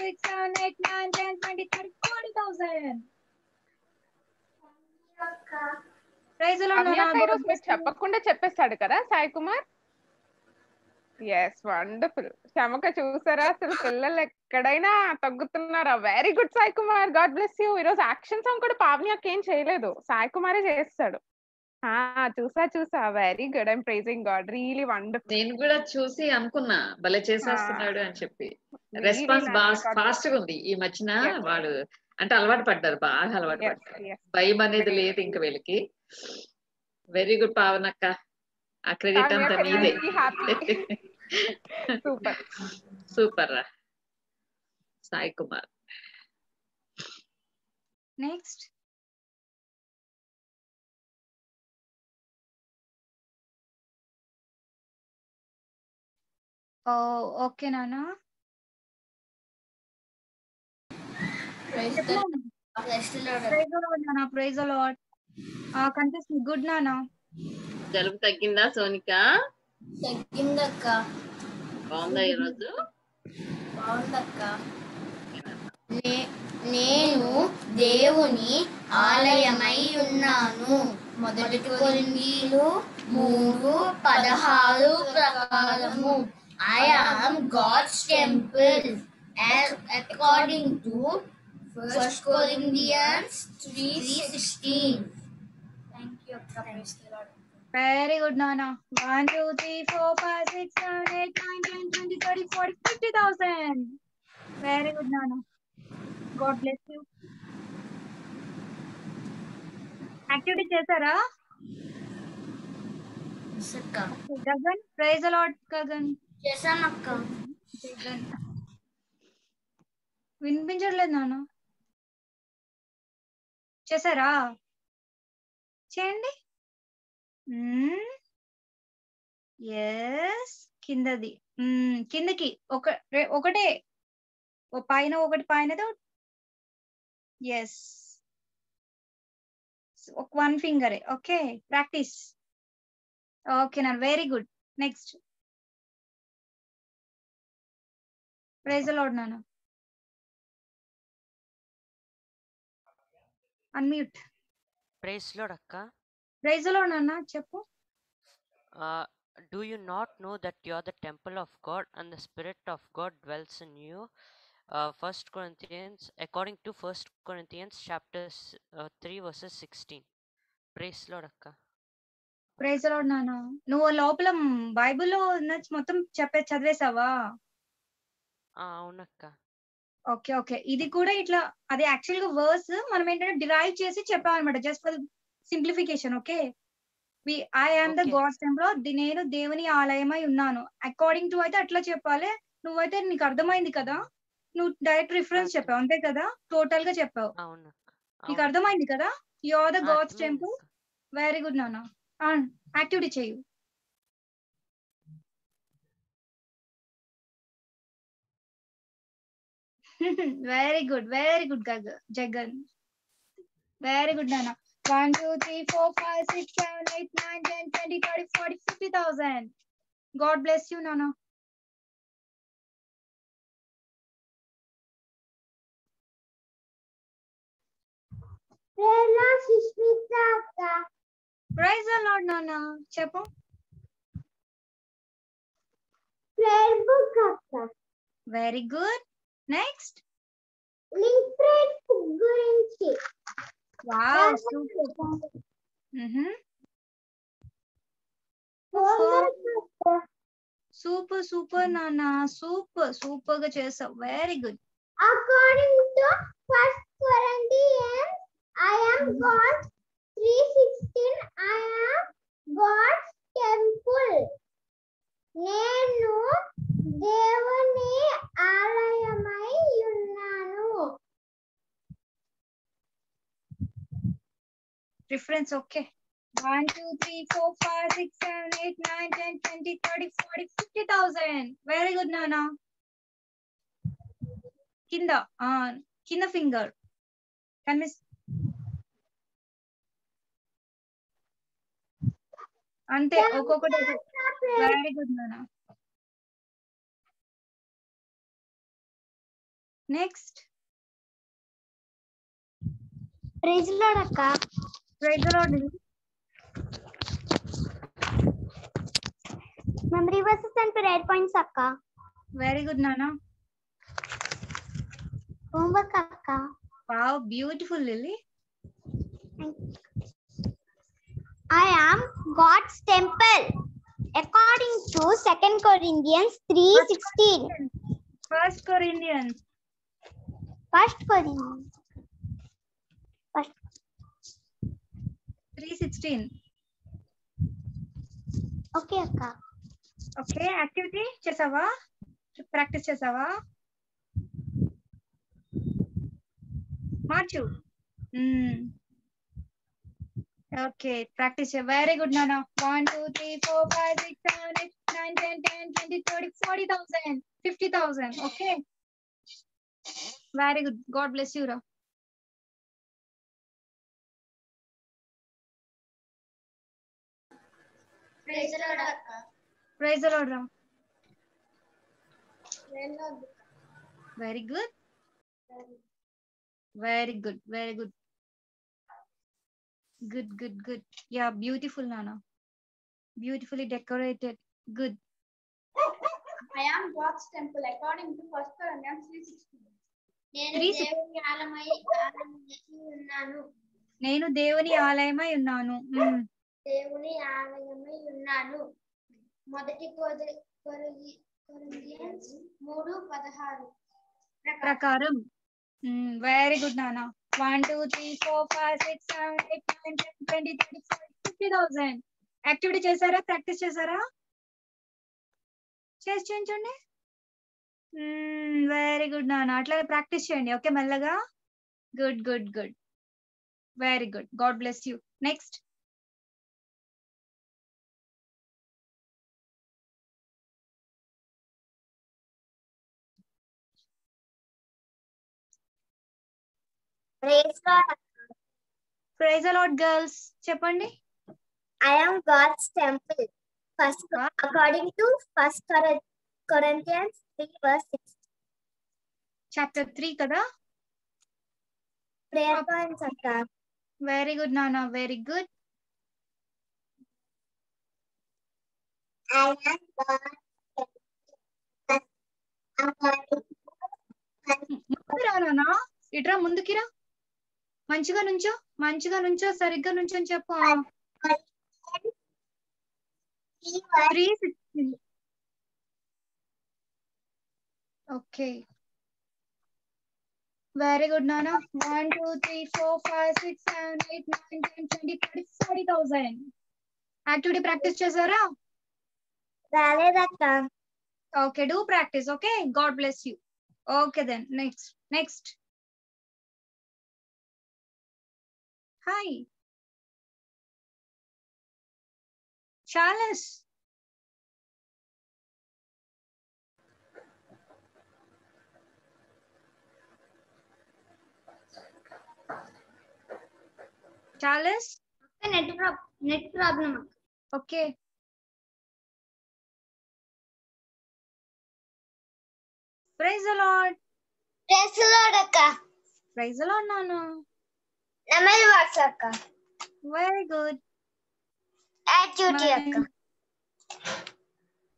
six seven eight nine ten twenty thirty forty thousand praise అన్నయ్య ఈరోజు మీరు చెప్పకుండా చెప్పేస్తాడు కదా సాయి కుమార్? ఎస్ వండర్ఫుల్ చమక చూసారా? అసలు పిల్లలు ఎక్కడైనా తగ్గుతున్నారా? Very good Sai Kumar. God bless you ఈరోజు యాక్షన్ సాంగ్ కూడా పావని అక్క ఏం చేయలేదు. సాయి కుమారే చేస్తాడు. ఆ! చూసా చూసా. Very good. I'm praising God. Really wonderful. నేను కూడా చూసి అనుకున్నా. భలే చేసేస్తున్నాడు అని చెప్పి. Response nice. ఫాస్ట్గా ఉంది. ఈ మధ్యన. వాడు అంటే అలవాటు పడ్డారు. బాగా అలవాటు పడ్డారు. భయం అనేది లేదు ఇంక వీళ్ళకి. వెరీ గుడ్ పావనక్క. ఆ క్రెడిట్ అంతా happy. సూపర్ సూపర్ రా. సాయి కుమార్. నెక్స్ట్ ఓకే నాన్న. ప్రైజ్ లాడ్ లాడ్ కనిపిస్తుంది. గుడ్ నాన్న. జలుబు తగ్గిందా సోనిక? తగ్గిందక్క. బాగుందా ఈరోజు? బాగుందక్క. నేను దేవుని ఆలయమై ఉన్నాను. మొదటి కొరింథీలు మూడు పదహారు ప్రకారము. I am God's temple according to first Corinthians three sixteen thank you అక్క వెరీ గుడ్ నాన్న one two three four five six seven eight nine ten twenty thirty forty fifty thousand very good నాన్న God bless you activity చేశారా Gagan praise allot Gagan వినిపించట్లేదు నాన్న. చేశారా? చేయండి. Yes కిందది. కిందకి. ఒక ఒకటే. ఓ పైన ఒకటి పైన ఎస్ ఒక వన్ ఫింగరే. ఓకే. ప్రాక్టీస్. ఓకే నా very good next praise lord నాన్న అన్మ్యూట్ ప్రైజ్ లాడ్ అక్క ప్రైజ్ లాడ్ నాన్న చెప్పు uh, do you not know that you are the temple of god and the spirit of god dwells in you uh, first corinthians according to first corinthians chapter s- uh, 3 verses 16 praise lord akka praise lord నాన్న నువ్వు లోపల బైబిల్లో మొత్తం చెప్పే చదివేసావా ఆ, అవునక్క. Okay okay. ఇది కూడా ఇట్లా అది యాక్చువల్గా వర్స్ మనం ఏంటంటే డిరైవ్ చేసి చెప్పామన్నమాట. Just for simplification okay? I am the Okay. God's temple. నేను దేవుని ఆలయమై ఉన్నాను. అకార్డింగ్ టు అయితే అట్లా చెప్పాలి. నువ్వైతే నీకు అర్థమైంది కదా? నువ్వు డైరెక్ట్ రిఫరెన్స్ చెప్పావు అంతే కదా? టోటల్గా చెప్పావు నీకు అర్థమైంది కదా? You are the God's temple. Very good నాన్న. యాక్టివిటీ చేయు very good, very good, Jagan. Very good, Nana. 1, 2, 3, 4, 5, 6, 7, 8, 9, 10, 20, 30, 40, 50,000. God bless you, Nana. Praise the Lord, Nana. Chepo. Very good. Good next గురించి వావ్ సూపర్ సూపర్ సూపర్ నాన్న super సూపర్గా చేసావు very good According to First Corinthians, I am God. 316, I am God's temple. నేను దేవుని ఆలయమై ఉన్నాను. Reference okay one two three four five six seven eight nine ten twenty thirty forty fifty thousand very good నానా కింద కింద finger కనిపిస్తుంది అంతే ఒక్కొక్కటి వెరీ గుడ్ నాన్న నెక్స్ట్ ప్రైజ్ లాడ్ అక్క? Praise lord memory verses and prayer points అక్క. Very good నాన్న హోంవర్క్ అక్క. Wow beautiful Lily I am God's temple. According to Second Corinthians 3:16. First Corinthians First Corinthians. First. Three sixteen Okay, అక్క. Okay activity చేసావా practice చేసావా మార్చు Okay, practice. Very good, Nana. 1, 2, 3, 4, 5, 6, 7, 8, 9, 10, 10, 20, 30, 40,000, 50,000. Okay. Very good. God bless you, Ra. Praise the Lord, Akka. Praise the Lord, Very good. Very good. Very good. Good good good yeah beautiful నానా beautifully decorated good First Corinthians 3:16. నేను Three six- దేవుని ఆలమై ఆలమై ఉన్నాను. నేను దేవుని ఆలయమై ఉన్నాను. దేవుని ఆలయమై ఉన్నాను. మొదటి కొరి- కొరి- కొరింథియన్స్ మూడు పదహారు. ప్రకారం. వెరీ గుడ్ నానా one two three four five six seven eight nine ten twenty thirty four fifty thousand activity చేశారా? ప్రాక్టీస్ చేశారా? చేసి చేయించండి వెరీ గుడ్ నాన్న. అట్లా ప్రాక్టీస్ చేయండి. ఓకే మెల్లగా. Good good good very good God bless you next praise girls చెప్పండి. I am God's temple first according to first Corinthians three verse chapter three కదా? ప్రేయర్ పాయింట్స్ వెరీ గుడ్ నా very good ముందుకిరా మంచిగా నుంచో మంచిగా నుంచో సరిగ్గా నుంచో అని చెప్పు. Three sixteen okay very good నాన్న one two three four five six seven eight nine ten twenty thirty forty thousand activity practice చేశారా? రాలేదక్క okay do practice okay God bless you okay then next next hi Charles Charles net net problem okay praise a lord praise lord అక్క praise a lord నాను నెమ్మది వాట్స్ అక్క. Very good activity అక్క.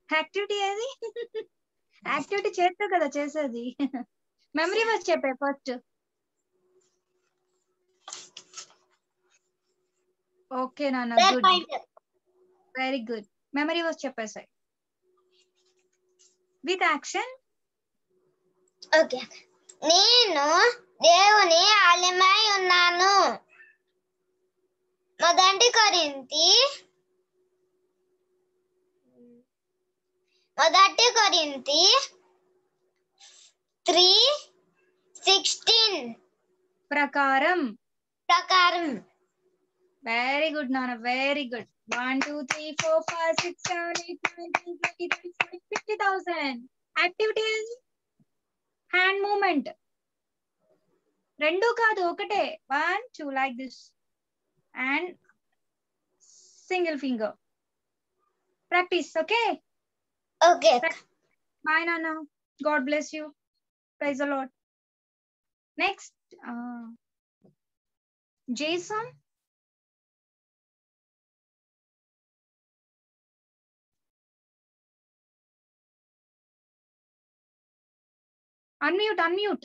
Activity ఏది? Activity చేస్తే కదా చేసేది. మెమరీ వర్స్ చెప్పే ఫస్ట్ ఓకే నాన్న good. Very good memory verse చెప్పేసాయి. With action okay నేను దేవుని ఆలయమై ఉన్నాను. మొదటి కొరింతి. మొదటి కొరింతి త్రీ సిక్స్టీన్. ప్రకారం. ప్రకారం. వెరీ గుడ్ నాన్న very good one two three four five six seven eight nine ten twenty thirty forty fifty thousand activity hand movement రెండు కాదు ఒకటే. One two like this and single finger practice okay okay bye నాన్న God bless you prize a lot next Jason unmute unmute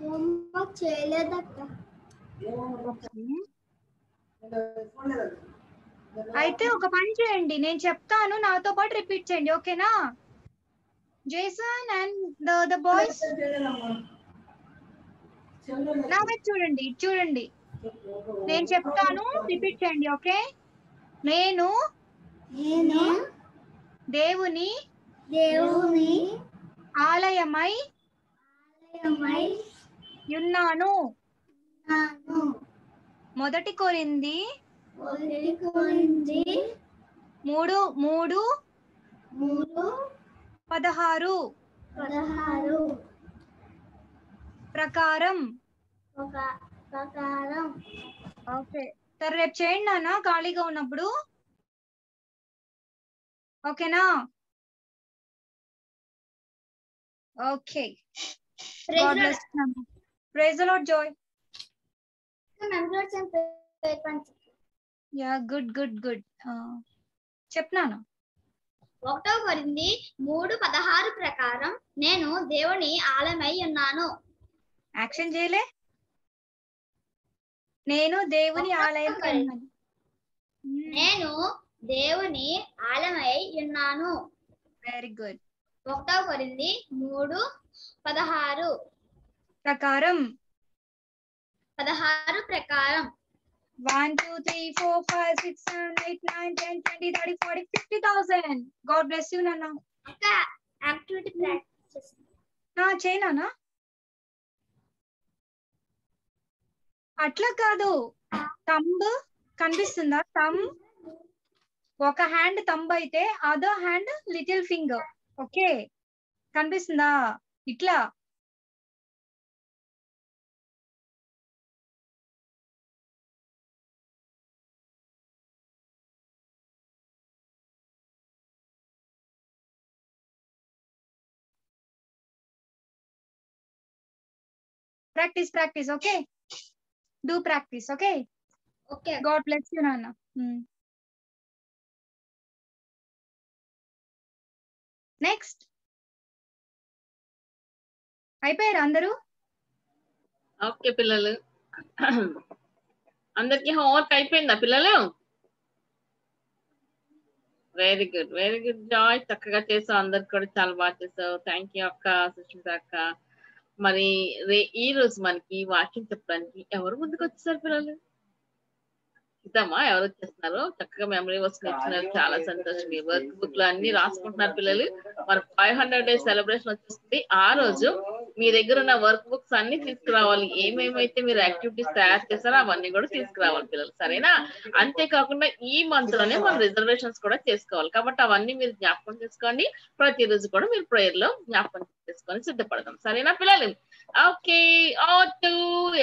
homework చేయలేదక్క అయితే ఒక పని చేయండి నేను చెప్తాను నాతో పాటు రిపీట్ చేయండి ఓకేనా? Jason and the the boys. నా వైపు చూడండి చూడండి. నేను చెప్తాను రిపీట్ చేయండి ఓకే? నేను నేను దేవుని దేవుని ఆలయమై ఆలయమై ఉన్నాను ఉన్నాను మొదటి కొరింది. మూడు మూడు. పదహారు. పదహారు. ప్రకారం. ఒక ప్రకారం. ఓకే. సరే రేపు చేయండి నాన్న ఖాళీగా ఉన్నప్పుడు. ఓకేనా? Okay. Praise lord Joy yeah good good good చెప్పినాను. ఒకటో కొరింది మూడు పదహారు ప్రకారం నేను దేవుని ఆలమై ఉన్నాను. యాక్షన్ చేయలే? నేను దేవుని ఆలయం ఉన్నాను నేను దేవుని ఆలమై ఉన్నాను. వెరీ గుడ్ ఒకటో కొరింది మూడు పదహారు. ప్రకారం? పదహారు ప్రకారం. One two three four five six seven eight nine ten twenty thirty forty fifty thousand God bless you నాన్న యాక్టివిటీ ప్రాక్టీస్ చేయనా అట్లా కాదు. తంబ్ కనిపిస్తుందా? తంబ్ ఒక హ్యాండ్ తంబ్ అయితే other hand little finger okay కనిపిస్తుందా? ఇట్లా. Practice practice okay do practice okay okay God bless you నాన్న నెక్స్ట్ అయిపోయారు అందరూ? ఓకే పిల్లలు. అందరికి హోంవర్క్ అయిపోయిందా పిల్లలు? Very good very good Joy చక్కగా చేసావు. అందరికి కూడా చాలా బాగా చేసావు. థ్యాంక్ యూ అక్క సుష్మిత అక్క. మరి రే ఈ రోజు మనకి వాక్యం చెప్పడానికి ఎవరు ముందుకు వచ్చేసారు పిల్లలు? ఇద్దామా? ఎవరు వచ్చేస్తున్నారు? చక్కగా మెమరీ వర్క్స్ నేర్చుకున్నారు. చాలా సంతోషం వర్క్ బుక్లో అన్ని రాసుకుంటున్నారు పిల్లలు. మరి ఫైవ్ హండ్రెడ్ డేస్ సెలబ్రేషన్ వచ్చేస్తుంది. ఆ రోజు మీ దగ్గర ఉన్న వర్క్ బుక్స్ అన్ని తీసుకురావాలి. ఏమేమైతే మీరు యాక్టివిటీస్ తయారు చేస్తారో అవన్నీ కూడా తీసుకురావాలి పిల్లలు. సరేనా? అంతేకాకుండా ఈ మంత్లోనే మనం రిజర్వేషన్స్ కూడా చేసుకోవాలి. కాబట్టి అవన్నీ మీరు జ్ఞాపకం చేసుకోండి. ప్రతిరోజు కూడా మీరు ప్రేయర్లో జ్ఞాపకం చేసుకొని సిద్ధపడదాం సరేనా పిల్లలు? ఓకే. ఓ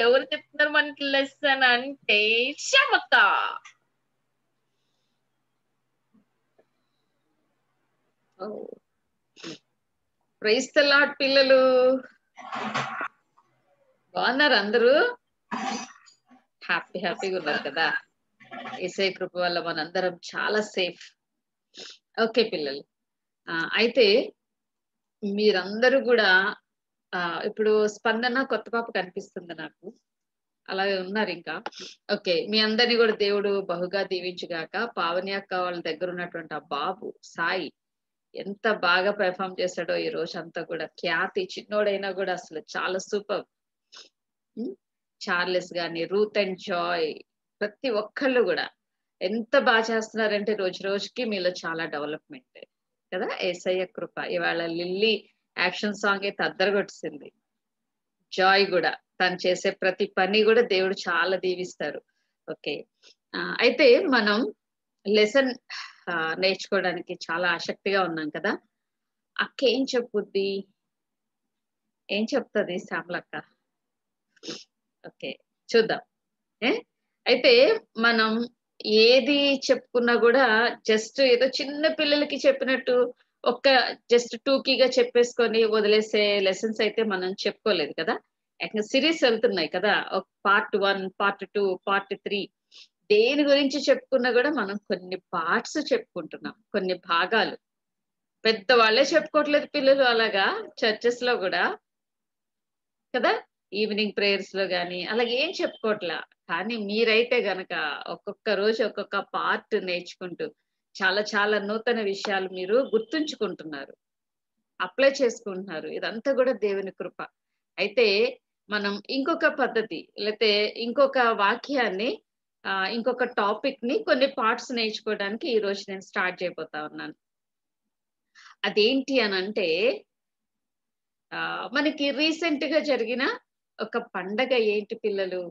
ఎవరు చెప్తున్నారు మనకి లెసన్ అంటే క్షమత ప్రైజ్ లాట్ పిల్లలు. బాగున్నారు అందరూ? హ్యాపీ హ్యాపీగా ఉన్నారు కదా? ఏసై కృప వల్ల మనందరం చాలా సేఫ్. ఓకే పిల్లలు. ఆ, అయితే మీరందరూ కూడా ఇప్పుడు స్పందన కొత్త పాప కనిపిస్తుంది నాకు. అలాగే ఉన్నారు ఇంకా. ఓకే మీ అందరినీ కూడా దేవుడు బహుగా దీవించుగాక పావని అక్క వాళ్ళ దగ్గర ఉన్నటువంటి ఆ బాబు సాయి ఎంత బాగా పెర్ఫామ్ చేశాడో ఈ రోజు అంతా కూడా. ఖ్యాతి చిన్నోడైనా కూడా అసలు చాలా సూపర్ చార్లెస్ గాని రూత్ అండ్ జాయ్ ప్రతి ఒక్కళ్ళు కూడా ఎంత బాగా చేస్తున్నారంటే రోజు రోజుకి మీలో చాలా డెవలప్మెంట్ కదా? ఏసయ్య కృప. ఇవాళ లిల్లీ యాక్షన్ సాంగ్ అయితే అద్దరగొట్టింది జాయ్ కూడా తను చేసే ప్రతి పని కూడా దేవుడు చాలా దీవిస్తారు. ఓకే అయితే మనం లెసన్ నేర్చుకోవడానికి చాలా ఆసక్తిగా ఉన్నాం కదా. అక్క ఏం చెప్పుద్ది? ఏం చెప్తుంది శ్యామలక్క? ఓకే చూద్దాం. ఏ? అయితే మనం ఏది చెప్పుకున్నా కూడా జస్ట్ ఏదో చిన్న పిల్లలకి చెప్పినట్టు ఒక్క జస్ట్ టూకీగా చెప్పేసుకొని వదిలేసే లెసన్స్ అయితే మనం చెప్పుకోలేదు కదా. సిరీస్ వెళ్తున్నాయి కదా. Part one part two part three. దేని గురించి చెప్పుకున్నా కూడా మనం కొన్ని పార్ట్స్ చెప్పుకుంటున్నాం కొన్ని భాగాలు. పెద్దవాళ్ళే చెప్పుకోవట్లేదు పిల్లలు అలాగా చర్చెస్లో కూడా. కదా? ఈవినింగ్ ప్రేయర్స్లో కానీ అలాగే ఏం చెప్పుకోవట్లా కానీ మీరైతే గనక ఒక్కొక్క రోజు ఒక్కొక్క పార్ట్ నేర్చుకుంటూ చాలా చాలా నూతన విషయాలు మీరు గుర్తుంచుకుంటున్నారు. అప్లై చేసుకుంటున్నారు. ఇదంతా కూడా దేవుని కృప. అయితే మనం ఇంకొక పద్ధతి లేకపోతే ఇంకొక వాక్యాన్ని ఇంకొక టాపిక్ని కొన్ని పార్ట్స్ నేర్చుకోవడానికి ఈ రోజు నేను స్టార్ట్ చేయబోతా ఉన్నాను. అదేంటి అని అంటే మనకి రీసెంట్గా జరిగిన ఒక పండగ ఏంటి పిల్లలు?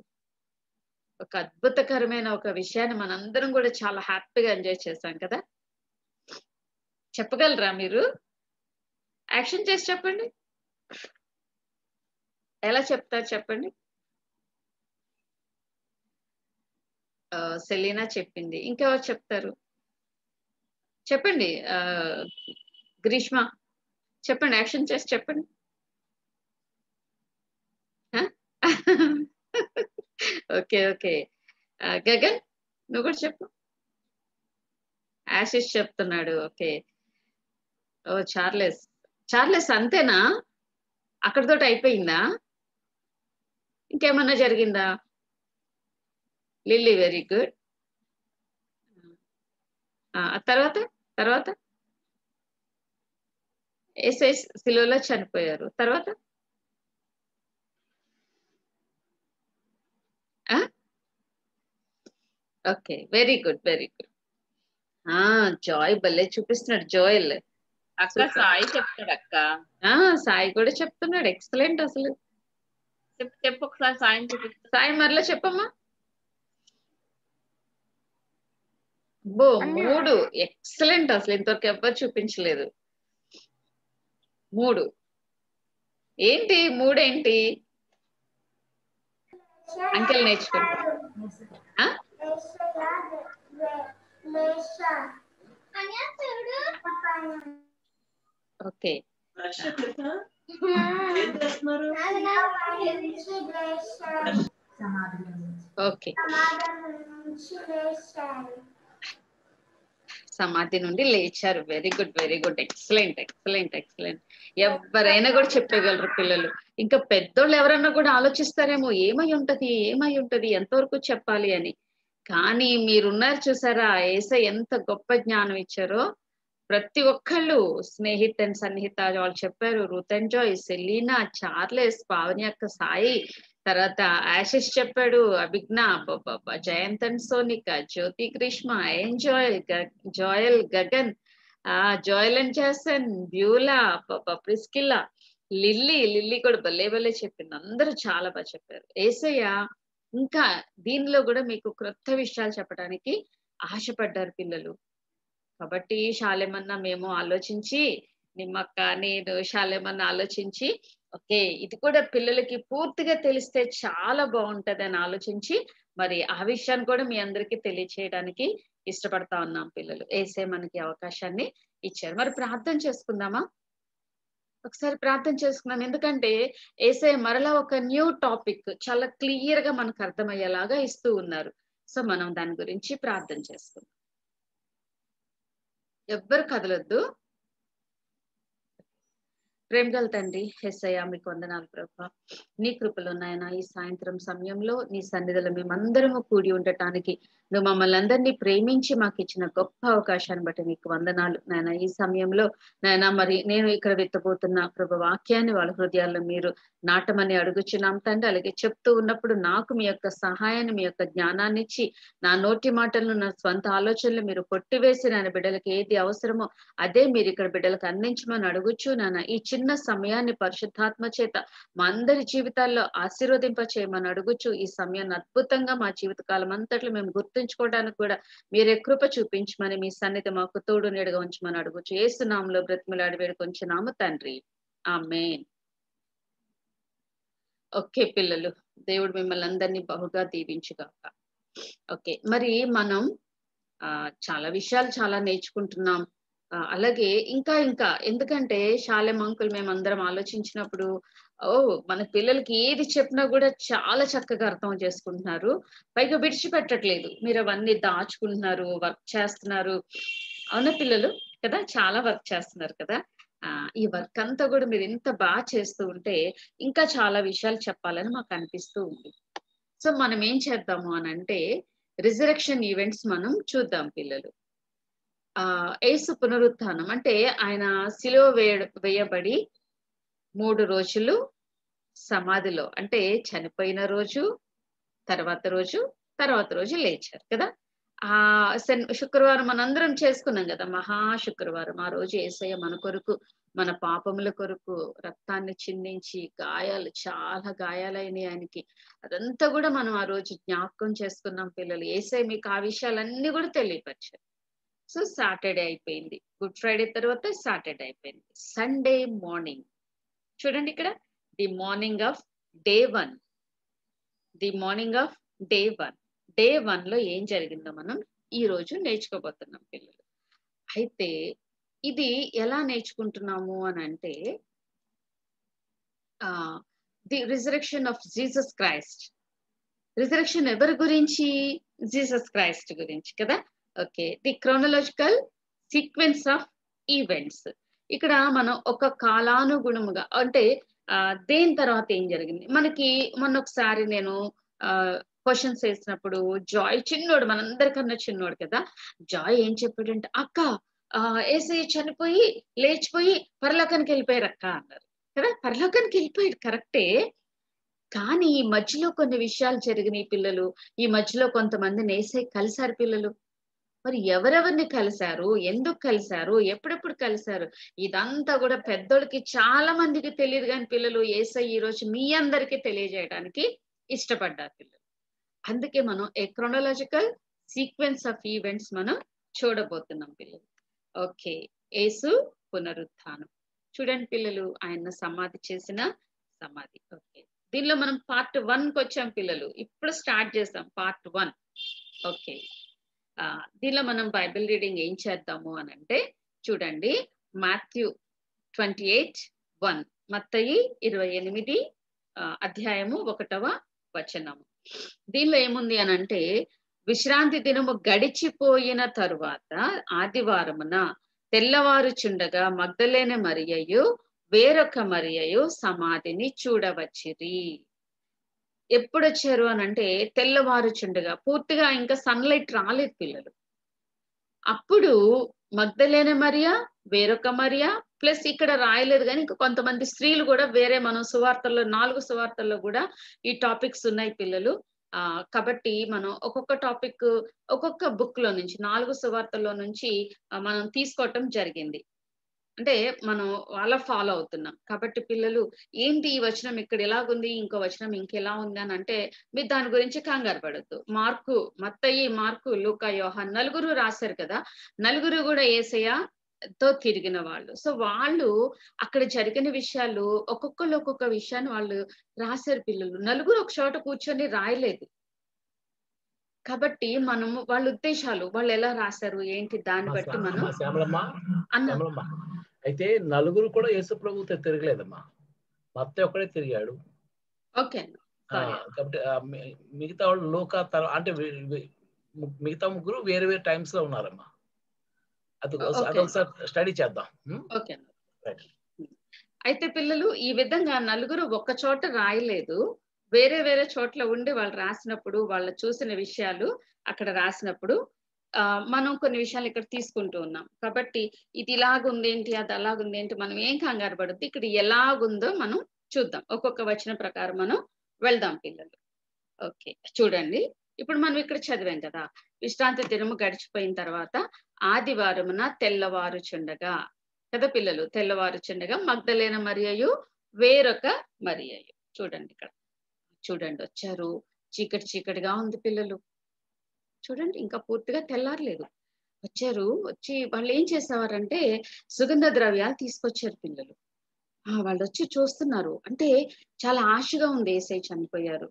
ఒక అద్భుతకరమైన ఒక విషయాన్ని మనందరం కూడా చాలా హ్యాపీగా ఎంజాయ్ చేశాం కదా? చెప్పగలరా మీరు? యాక్షన్ చేసి చెప్పండి. ఎలా చెప్తారు చెప్పండి ఆ, సెలీనా చెప్పింది. ఇంకెవరు చెప్తారు? చెప్పండి గ్రీష్మ. చెప్పండి యాక్షన్ చేసి చెప్పండి. Okay okay. గగన్ నువ్వు కూడా చెప్పు. ఆశిష్ చెప్తున్నాడు ఓకే. ఓ చార్లెస్. చార్లెస్ అంతేనా? అక్కడితోటి అయిపోయిందా? ఇంకేమన్నా జరిగిందా? Lily very good. తర్వాత తర్వాత? ఎస్ఐ సిలువలో చనిపోయారు. తర్వాత? Okay very good very good. ఆ జాయ్ భలే చూపిస్తున్నాడు జోయల్. అక్క సాయి చెప్తాడు అక్క. ఆ సాయి కూడా చెప్తున్నాడు ఎక్సలెంట్ అసలు. చెప్పు చెప్పు ఒకసారి సాయం చూపి సాయి మరలా చెప్పమ్మా. బో మూడు. ఎక్సలెంట్ అసలు. ఇంతవరకు ఎవ్వరు చూపించలేదు. మూడు. ఏంటి? మూడేంటి? అంకెల్ నేర్చుకుంటా? ఓకే. ఓకే. సమాధి నుండి లేచారు. Very good very good excellent excellent excellent ఎవరైనా కూడా చెప్పగలరు పిల్లలు. ఇంకా పెద్దోళ్ళు ఎవరన్నా కూడా ఆలోచిస్తారేమో ఏమై ఉంటది ఏమై ఉంటది ఎంతవరకు చెప్పాలి అని. కానీ మీరున్నారు చూసారా ఏస ఎంత గొప్ప జ్ఞానం ఇచ్చారో. ప్రతి ఒక్కళ్ళు స్నేహిత్ అండ్ సన్నిహిత వాళ్ళు చెప్పారు. Ruth and Joy Selina Charles Pavani యొక్క సాయి తర్వాత ఆశిష్ చెప్పాడు Abhijna Jayanth and Sonika Jyothi Krishna and Joy Joel Gagan ఆ Joel and Jason Beulah Priscilla Lily Lily కూడా భలే భలే చెప్పింది. అందరూ చాలా బాగా చెప్పారు. ఏసయ్య ఇంకా దీనిలో కూడా మీకు క్రొత్త విషయాలు చెప్పడానికి ఆశపడ్డారు పిల్లలు. కాబట్టి శాలేమన్నా మేము ఆలోచించి నిమ్మక్క నేను శాలేమన్నా ఆలోచించి ఓకే ఇది కూడా పిల్లలకి పూర్తిగా తెలిస్తే చాలా బాగుంటది అని ఆలోచించి మరి ఆ విషయాన్ని కూడా మీ అందరికీ తెలియచేయడానికి ఇష్టపడతా ఉన్నాం పిల్లలు. ఏసే మనకి అవకాశాన్ని ఇచ్చారు. మరి ప్రార్థన చేసుకుందామా? ఒకసారి ప్రార్థన చేసుకున్నాం. ఎందుకంటే ఏసే మరలా ఒక న్యూ టాపిక్ చాలా క్లియర్గా మనకు అర్థమయ్యేలాగా ఇస్తూ ఉన్నారు. సో మనం దాని గురించి ప్రార్థన చేసుకుందాం. ఎవ్వరు కదలొద్దు. ప్రేమ గల తండ్రి ఎస్ఐయా మీకు వందనాలు ప్రభా. నీ కృపలు నాయన ఈ సాయంత్రం సమయంలో నీ సన్నిధిలో మేమందరము కూడి ఉండటానికి నువ్వు మమ్మల్ని అందరినీ ప్రేమించి మాకు ఇచ్చిన గొప్ప అవకాశాన్ని బట్టి నీకు వందనాలు నాయన. ఈ సమయంలో నాయన మరి నేను ఇక్కడ విత్తబోతున్న ప్రభు వాక్యాన్ని వాళ్ళ హృదయాల్లో మీరు నాటమని అడుగుచున్నాం తండ్రి. అలాగే చెప్తూ ఉన్నప్పుడు నాకు మీ యొక్క సహాయాన్ని మీ యొక్క జ్ఞానాన్ని ఇచ్చి నా నోటి మాటలను నా స్వంత ఆలోచనలు మీరు కొట్టివేసి నాయన బిడ్డలకి ఏది అవసరమో అదే మీరు ఇక్కడ బిడ్డలకు అందించమని అడుగుచు నాన్న ఈ చిన్న సమయాన్ని పరిశుద్ధాత్మ చేత మా అందరి జీవితాల్లో ఆశీర్వదింప చేయమని అడుగుచు. ఈ సమయాన్ని అద్భుతంగా మా జీవితకాలం అంతట్లో మేము గుర్తు గుర్తుంచుకోవడానికి కూడా మీరే కృప చూపించమని మీ సన్నిధి మాకు తోడు నీడగా ఉంచమని అడుగుచు. ఏసునామంలో బ్రతిమలాడి వేడుకొంచున్నాము తండ్రి. ఆమెన్. ఓకే పిల్లలు దేవుడు మిమ్మల్ని అందరినీ బహుగా దీవించుగాక. ఓకే మరి మనం ఆ చాలా విషయాలు చాలా నేర్చుకుంటున్నాం. అలాగే ఇంకా ఇంకా ఎందుకంటే శాలెం అంకుల్ మేమందరం ఆలోచించినప్పుడు ఓ మన పిల్లలకి ఏది చెప్పినా కూడా చాలా చక్కగా అర్థం చేసుకుంటున్నారు. పైగా విడిచిపెట్టట్లేదు. మీరు అవన్నీ దాచుకుంటున్నారు వర్క్ చేస్తున్నారు. అవునా పిల్లలు? కదా చాలా వర్క్ చేస్తున్నారు కదా. ఆ ఈ వర్క్ అంతా కూడా మీరు ఇంత బాగా చేస్తూ ఉంటే ఇంకా చాలా విషయాలు చెప్పాలని మాకు అనిపిస్తూ ఉంది. సో మనం ఏం చేద్దాము అని అంటే రిజరక్షన్ ఈవెంట్స్ మనం చూద్దాం పిల్లలు. ఆ ఏసు పునరుత్థానం అంటే ఆయన సిలువ వేయ వేయబడి మూడు రోజులు సమాధిలో. అంటే చనిపోయిన రోజు తర్వాత రోజు తర్వాత రోజు లేచారు కదా? ఆ శన్ శుక్రవారం మనందరం చేసుకున్నాం కదా? మహా శుక్రవారం. ఆ రోజు ఏసయ్య మన కొరకు మన పాపముల కొరకు రక్తాన్ని చిందించి గాయాలు చాలా గాయాలైనాయి ఆయనకి. అదంతా కూడా మనం ఆ రోజు జ్ఞాపకం చేసుకున్నాం పిల్లలు. ఏసై మీకు ఆ విషయాలన్నీ కూడా తెలియపరిచారు. సో సాటర్డే అయిపోయింది. గుడ్ ఫ్రైడే తర్వాత సాటర్డే అయిపోయింది. Sunday morning. చూడండి ఇక్కడ. The morning of day one. The morning of day one. Day వన్లో ఏం జరిగిందో మనం ఈ రోజు నేర్చుకోబోతున్నాం పిల్లలు. అయితే ఇది ఎలా నేర్చుకుంటున్నాము అని అంటే the resurrection of Jesus Christ. Resurrection ఎవరి గురించి? జీసస్ క్రైస్ట్ గురించి కదా. Okay. The chronological sequence of events. ఇక్కడ మనం ఒక కాలానుగుణముగా అంటే ఆ దేని తర్వాత ఏం జరిగింది? మనకి మొన్న ఒకసారి నేను ఆ క్వశ్చన్స్ వేసినప్పుడు జాయ్ చిన్నోడు మనందరికన్నా చిన్నోడు కదా జాయ్ ఏం చెప్పాడంటే అక్క ఆ ఏసయ్య చనిపోయి లేచిపోయి పరలోకానికి వెళ్ళిపోయారు అక్క అన్నారు. కదా పరలోకానికి వెళ్ళిపోయాడు కరెక్టే. కానీ ఈ మధ్యలో కొన్ని విషయాలు జరిగినాయి పిల్లలు. ఈ మధ్యలో కొంతమంది నేసే కలిసారు పిల్లలు. మరి ఎవరెవరిని కలిశారు? ఎందుకు కలిశారు? ఎప్పుడెప్పుడు కలిశారు? ఇదంతా కూడా పెద్దోళ్ళకి చాలా మందికి తెలియదు కానీ పిల్లలు ఏసై ఈ రోజు మీ అందరికీ తెలియజేయడానికి ఇష్టపడ్డారు పిల్లలు. అందుకే మనం a chronological sequence of events మనం చూడబోతున్నాం పిల్లలు. ఓకే ఏసు పునరుత్థానం. చూడండి పిల్లలు ఆయన సమాధి చేసిన సమాధి. ఓకే దీనిలో మనం పార్ట్ వన్కి వచ్చాం పిల్లలు. ఇప్పుడు స్టార్ట్ చేస్తాం పార్ట్ వన్ ఓకే. దీనిలో మనం బైబిల్ రీడింగ్ ఏం చేద్దాము అని అంటే చూడండి మాథ్యూ ట్వంటీ ఎయిట్ వన్ మత్తయి ఇరవై ఎనిమిది అధ్యాయము ఒకటవ వచనము. దీనిలో ఏముంది అని అంటే విశ్రాంతి దినము గడిచిపోయిన తరువాత ఆదివారమున తెల్లవారుచుండగా మగ్ధలేని మరియయు వేరొక మరియయు సమాధిని చూడవచ్చిరి. ఎప్పుడు వచ్చారు అని అంటే తెల్లవారుచుండగా. పూర్తిగా ఇంకా సన్లైట్ రాలేదు పిల్లలు. అప్పుడు మగ్ధలేన మరియా వేరొక మరియా ప్లస్ ఇక్కడ రాయలేదు కానీ ఇంకా కొంతమంది స్త్రీలు కూడా వేరే మనం సువార్తల్లో నాలుగు సువార్తల్లో కూడా ఈ టాపిక్స్ ఉన్నాయి పిల్లలు. ఆ కాబట్టి మనం ఒక్కొక్క టాపిక్ ఒక్కొక్క బుక్లో నుంచి నాలుగు సువార్తల్లో నుంచి మనం తీసుకోవటం జరిగింది. అంటే మనం వాళ్ళ ఫాలో అవుతున్నాం. కాబట్టి పిల్లలు ఏంటి ఈ వచనం ఇక్కడ ఎలాగుంది? ఇంకో వచనం ఇంకెలా ఉంది? అని అంటే మీరు దాని గురించి కంగారు పడద్దు. మార్కు మత్తయి మార్కు లూకా యోహాన్ నలుగురు రాశారు కదా? నలుగురు కూడా ఏసయ్య తో తిరిగిన వాళ్ళు. సో వాళ్ళు అక్కడ జరిగిన విషయాలు ఒక్కొక్కరు ఒక్కొక్క విషయాన్ని వాళ్ళు రాశారు పిల్లలు. నలుగురు ఒక చోట కూర్చొని రాయలేదు. కాబట్టి మనము వాళ్ళ ఉద్దేశాలు వాళ్ళు ఎలా రాశారు? ఏంటి? దాన్ని బట్టి మనం అన్న అయితే నలుగురు కూడా యేసు ప్రభుతో తిరగలేదమ్మా. మత్త ఒక్కడే తిరిగాడు. ఓకే కాబట్టి మిగతా వాళ్ళు లోక తర అంటే మిగతా ముగ్గురు వేరే వేరే టైమ్స్లో ఉన్నారమ్మా. అది. అదొకసారి స్టడీ చేద్దాం? ఓకే అయితే పిల్లలు ఈ విధంగా నలుగురు ఒక్క చోట రాయలేదు. వేరే వేరే చోట్ల ఉండి వాళ్ళు రాసినప్పుడు వాళ్ళు చూసిన విషయాలు అక్కడ రాసినప్పుడు మనం కొన్ని విషయాలు ఇక్కడ తీసుకుంటూ ఉన్నాం. కాబట్టి ఇది ఇలాగుంది ఏంటి అది అలాగుంది ఏంటి మనం ఏం కంగారు పడుద్ది. ఇక్కడ ఎలాగుందో మనం చూద్దాం. ఒక్కొక్క వచ్చిన ప్రకారం మనం వెళ్దాం పిల్లలు. ఓకే చూడండి. ఇప్పుడు మనం ఇక్కడ చదివాం కదా. విశ్రాంతి దినము గడిచిపోయిన తర్వాత ఆదివారమున తెల్లవారు చెండగా కదా పిల్లలు? తెల్లవారు చెండగా మగ్ధలేన మరియయు వేరొక మరియయు. చూడండి ఇక్కడ. చూడండి వచ్చారు. చీకటి చీకటిగా ఉంది పిల్లలు. చూడండి ఇంకా పూర్తిగా తెల్లారలేదు. వచ్చారు వచ్చి వాళ్ళు ఏం చేసేవారంటే సుగంధ ద్రవ్యాలు తీసుకొచ్చారు పిల్లలు. ఆ వాళ్ళు వచ్చి చూస్తున్నారు. అంటే చాలా ఆశగా ఉంది ఏసై చనిపోయారు.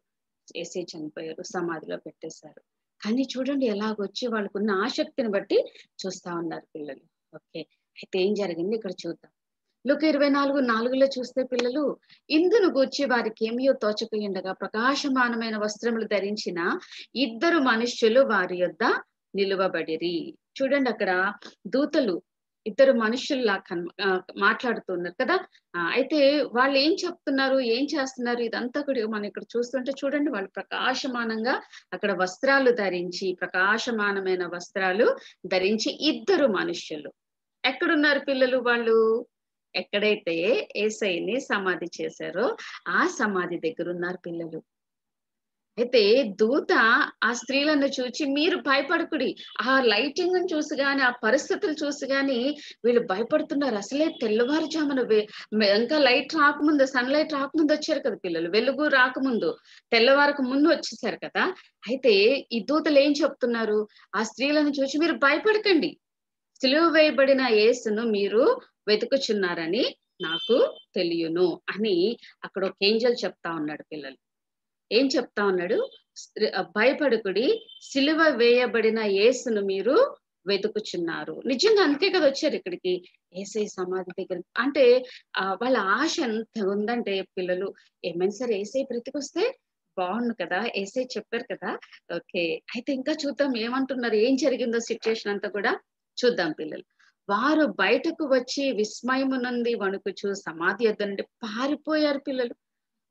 ఏసై చనిపోయారు సమాధిలో పెట్టేశారు. కానీ చూడండి ఎలాగొచ్చి వాళ్ళకున్న ఆసక్తిని బట్టి చూస్తా ఉన్నారు పిల్లలు. ఓకే అయితే ఏం జరిగింది? ఇక్కడ చూద్దాం. లుక ఇరవై నాలుగు నాలుగులో చూస్తే పిల్లలు ఇందును గూర్చి వారికి ఏమియో తోచకయుండగా ప్రకాశమానమైన వస్త్రములు ధరించిన ఇద్దరు మనుష్యులు వారి యొద్ద నిలువబడిరి. చూడండి అక్కడ దూతలు ఇద్దరు మనుషుల్లా కన్ మాట్లాడుతున్నారు కదా. అయితే వాళ్ళు ఏం చెప్తున్నారు ఏం చేస్తున్నారు? ఇదంతా కూడా మనం ఇక్కడ చూస్తుంటే చూడండి వాళ్ళు ప్రకాశమానంగా అక్కడ వస్త్రాలు ధరించి ప్రకాశమానమైన వస్త్రాలు ధరించి ఇద్దరు మనుష్యులు. ఎక్కడున్నారు పిల్లలు వాళ్ళు? ఎక్కడైతే ఏసైని సమాధి చేశారో ఆ సమాధి దగ్గర ఉన్నారు పిల్లలు. అయితే దూత ఆ స్త్రీలను చూచి మీరు భయపడకుడి. ఆ లైటింగ్ చూసి గాని ఆ పరిస్థితులు చూసి గాని వీళ్ళు భయపడుతున్నారు. అసలే తెల్లవారుజామున ఇంకా లైట్ రాకముందు సన్ లైట్ రాకముందు వచ్చారు కదా పిల్లలు. వెలుగు రాకముందు తెల్లవారకు ముందు వచ్చేసారు కదా. అయితే ఈ దూతలు ఏం చెప్తున్నారు? ఆ స్త్రీలను చూసి మీరు భయపడకండి. సిలువ వేయబడిన యేసును మీరు వెతుకుచున్నారని నాకు తెలియను అని అక్కడ ఒక ఏంజల్ చెప్తా ఉన్నాడు పిల్లలు. ఏం చెప్తా ఉన్నాడు? భయపడుకుడి సిలువ వేయబడిన యేసును మీరు వెతుకుచున్నారు. నిజంగా అంతే కదా వచ్చారు ఇక్కడికి. ఏసై సమాధి దగ్గర అంటే వాళ్ళ ఆశ ఎంత ఉందంటే పిల్లలు ఏమైనా సరే ఏసై బ్రతికొస్తే బాగుండు కదా ఏసై చెప్పారు కదా. ఓకే అయితే ఇంకా చూద్దాం ఏమంటున్నారు ఏం జరిగిందో సిచ్యుయేషన్ అంతా కూడా చూద్దాం పిల్లలు. వారు బయటకు వచ్చి విస్మయమునంది వణుకుచు సమాధి యొద్ద పారిపోయారు పిల్లలు.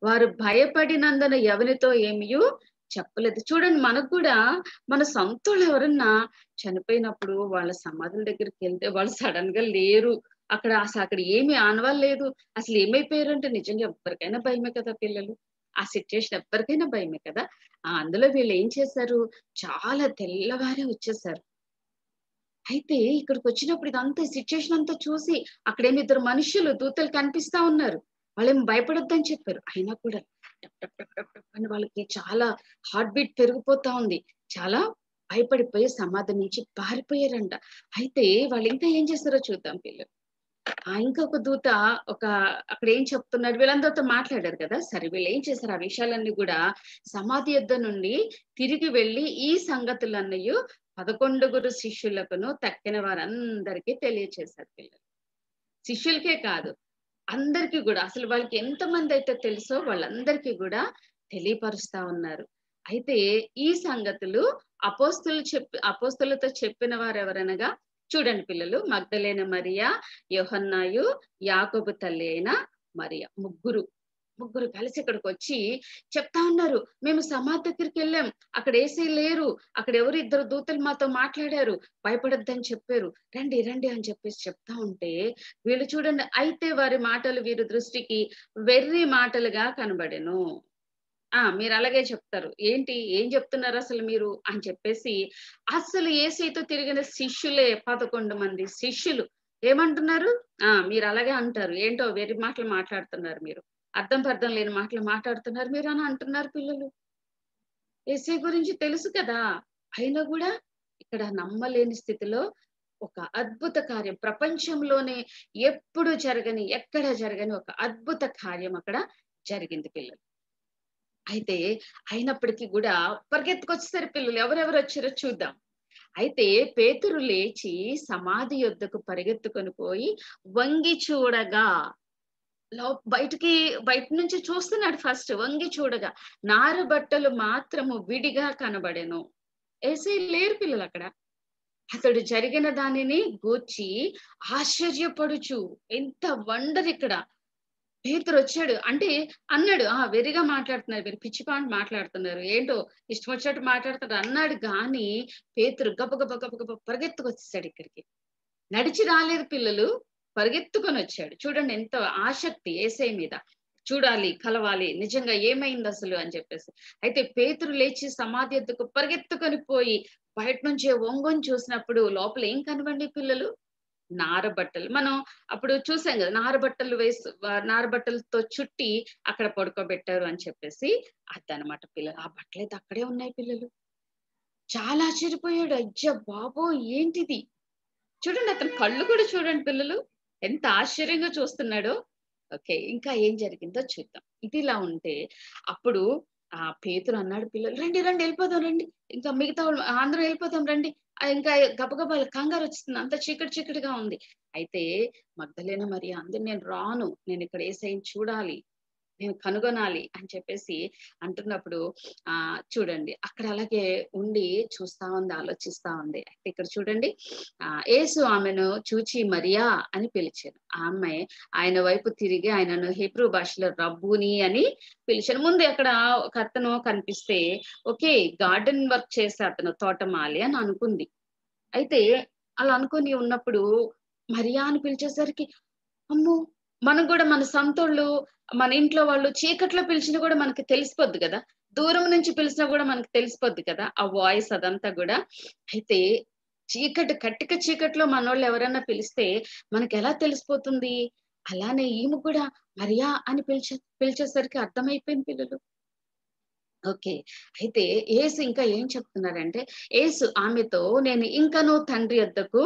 వారు భయపడినందున ఎవరితో ఏమియో చెప్పలేదు. చూడండి మనకు కూడా మన సొంతలు ఎవరన్నా చనిపోయినప్పుడు వాళ్ళ సమాధుల దగ్గరికి వెళ్తే వాళ్ళు సడన్గా లేరు. అక్కడ అసలు అక్కడ ఏమి ఆనవాళ్ళు లేదు అసలు ఏమైపోయారు అంటే నిజంగా ఎవరికైనా భయమే కదా పిల్లలు. ఆ సిచ్యుయేషన్ ఎవరికైనా భయమే కదా. ఆ అందులో వీళ్ళు ఏం చేశారు? చాలా తెల్లవారే వచ్చేసారు. అయితే ఇక్కడికి వచ్చినప్పుడు ఇదంతా సిచ్యుయేషన్ అంతా చూసి అక్కడేమి ఇద్దరు మనుషులు దూతలు కనిపిస్తా ఉన్నారు. వాళ్ళేం భయపడొద్దని చెప్పారు. అయినా కూడా అని వాళ్ళకి చాలా హార్ట్ బీట్ పెరిగిపోతా ఉంది. చాలా భయపడిపోయి సమాధి నుంచి పారిపోయారంట. అయితే వాళ్ళు ఇంకా ఏం చేస్తారో చూద్దాం పిల్లలు. ఆ ఇంకొక దూత ఒక అక్కడ ఏం చెప్తున్నారు వీళ్ళందరితో మాట్లాడారు కదా. సరే వీళ్ళు ఏం చేశారు? ఆ విషయాలన్నీ కూడా సమాధి యుద్ధ నుండి తిరిగి వెళ్ళి ఈ సంగతులన్నయు పదకొండుగురు శిష్యులకును తక్కిన వారందరికీ తెలియచేశారు పిల్లలు. శిష్యులకే కాదు అందరికీ కూడా. అసలు వాళ్ళకి ఎంతమంది అయితే తెలుసో వాళ్ళందరికీ కూడా తెలియపరుస్తా ఉన్నారు. అయితే ఈ సంగతులు అపోస్తులు చెప్పి అపోస్తులతో చెప్పిన వారు ఎవరనగా చూడండి పిల్లలు మగ్ధలేన మరియా యోహన్నాయు యాకోబు తల్లి అయిన మరియా ముగ్గురు. ముగ్గురు కలిసి ఇక్కడికి వచ్చి చెప్తా ఉన్నారు. మేము సమాధి దగ్గరికి వెళ్ళాం. అక్కడ ఏసీ లేరు. అక్కడ ఎవరు ఇద్దరు దూతలు మాతో మాట్లాడారు. భయపడొద్దని చెప్పారు. రండి రండి అని చెప్పేసి చెప్తా ఉంటే వీళ్ళు చూడండి అయితే వారి మాటలు వీరి దృష్టికి వెర్రి మాటలుగా కనబడెను. ఆ మీరు అలాగే చెప్తారు. ఏంటి? ఏం చెప్తున్నారు అసలు మీరు? అని చెప్పేసి అసలు ఏసీతో తిరిగిన శిష్యులే పదకొండు మంది శిష్యులు ఏమంటున్నారు? ఆ మీరు అలాగే అంటారు. ఏంటో వెర్రి మాటలు మాట్లాడుతున్నారు మీరు. అర్థం పర్థం లేని మాటలు మాట్లాడుతున్నారు. మీరు అని అంటున్నారు పిల్లలు? ఏసై గురించి తెలుసు కదా. అయినా కూడా ఇక్కడ నమ్మలేని స్థితిలో ఒక అద్భుత కార్యం ప్రపంచంలోనే ఎప్పుడు జరగని ఎక్కడ జరగని ఒక అద్భుత కార్యం అక్కడ జరిగింది పిల్లలు. అయితే అయినప్పటికీ కూడా పరిగెత్తుకొచ్చేసరి పిల్లలు. ఎవరెవరు వచ్చారో చూద్దాం. అయితే పేతురు లేచి సమాధి యొద్దకు పరిగెత్తుకొని పోయి వంగి చూడగా బయటికి బయట నుంచి చూస్తున్నాడు ఫస్ట్ వంగి చూడగా నారు బట్టలు మాత్రము విడిగా కనబడెను. ఏసై లేరు పిల్లలు అక్కడ. అతడు జరిగిన దానిని గూర్చి ఆశ్చర్యపడుచు. ఎంత వండర్ ఇక్కడ. పేతురు వచ్చాడు. అంటే అన్నాడు ఆ వెరిగా మాట్లాడుతున్నారు మీరు పిచ్చి పాంట్ మాట్లాడుతున్నారు. ఏంటో ఇష్టం వచ్చినట్టు మాట్లాడుతున్నారు అన్నాడు. గాని పేతురు గబ గబ గబ గబ పరిగెత్తుకొచ్చేసాడు ఇక్కడికి. నడిచి రాలేదు పిల్లలు. పరిగెత్తుకొని వచ్చాడు చూడండి ఎంతో ఆసక్తి ఏసై మీద. చూడాలి కలవాలి నిజంగా ఏమైంది అసలు అని చెప్పేసి. అయితే పేతురు లేచి సమాధి ఎద్దుకు పరిగెత్తుకొని పోయి బయట నుంచి ఒంగొని చూసినప్పుడు లోపల ఏం కనవండి పిల్లలు? నార బట్టలు. మనం అప్పుడు చూసాం కదా నార బట్టలు వేసి నార బట్టలతో చుట్టి అక్కడ పడుకోబెట్టారు అని చెప్పేసి అదనమాట పిల్లలు. ఆ బట్టలు అయితే అక్కడే ఉన్నాయి పిల్లలు. చాలా ఆశ్చర్యపోయాడు. అజ్జ బాబో ఏంటిది? చూడండి అతని కళ్ళు కూడా చూడండి పిల్లలు. ఎంత ఆశ్చర్యంగా చూస్తున్నాడో. ఓకే ఇంకా ఏం జరిగిందో చూద్దాం. ఇది ఇలా ఉంటే అప్పుడు ఆ పేతురు అన్నాడు పిల్లలు రండి రండి వెళ్ళిపోదాం రండి. ఇంకా మిగతా వాళ్ళు వెళ్ళిపోతాం వెళ్ళిపోదాం రండి. ఇంకా గబగబా కంగారు వచ్చింది అంత చీకటి చీకటిగా ఉంది. అయితే మగ్ధలేన మరి అందరు నేను రాను. నేను ఇక్కడ ఏసైన్ చూడాలి. నేను కనుగొనాలి అని చెప్పేసి అంటున్నప్పుడు ఆ చూడండి. అక్కడ అలాగే ఉండి చూస్తా ఉంది ఆలోచిస్తా ఉంది. అయితే ఇక్కడ చూడండి. ఆ యేసు ఆమెను చూచి మరియా అని పిలిచాను ఆ అమ్మాయి ఆయన వైపు తిరిగి ఆయనను హెబ్రూ భాషలో రబ్బుని అని పిలిచాను ముందు అక్కడ ఒక అతను కనిపిస్తే ఓకే గార్డెన్ వర్క్ చేసే అతను తోటమాలి అని అనుకుంది. అయితే అలా అనుకుని ఉన్నప్పుడు మరియా అని పిలిచేసరికి అమ్మో మనం కూడా మన సొంతోళ్ళు మన ఇంట్లో వాళ్ళు చీకట్లో పిలిచినా కూడా మనకి తెలిసిపోద్ది కదా. దూరం నుంచి పిలిచినా కూడా మనకి తెలిసిపోద్ది కదా ఆ వాయిస్ అదంతా కూడా. అయితే చీకటి కట్టిక చీకట్లో మనోళ్ళు ఎవరైనా పిలిస్తే మనకి ఎలా తెలిసిపోతుంది? అలానే ఈమె కూడా మరియా అని పిలిచే పిలిచేసరికి అర్థమైపోయింది పిల్లలు. ఓకే. అయితే ఏసు ఇంకా ఏం చెప్తున్నారంటే ఏసు ఆమెతో నేను ఇంకనూ తండ్రి వద్దకు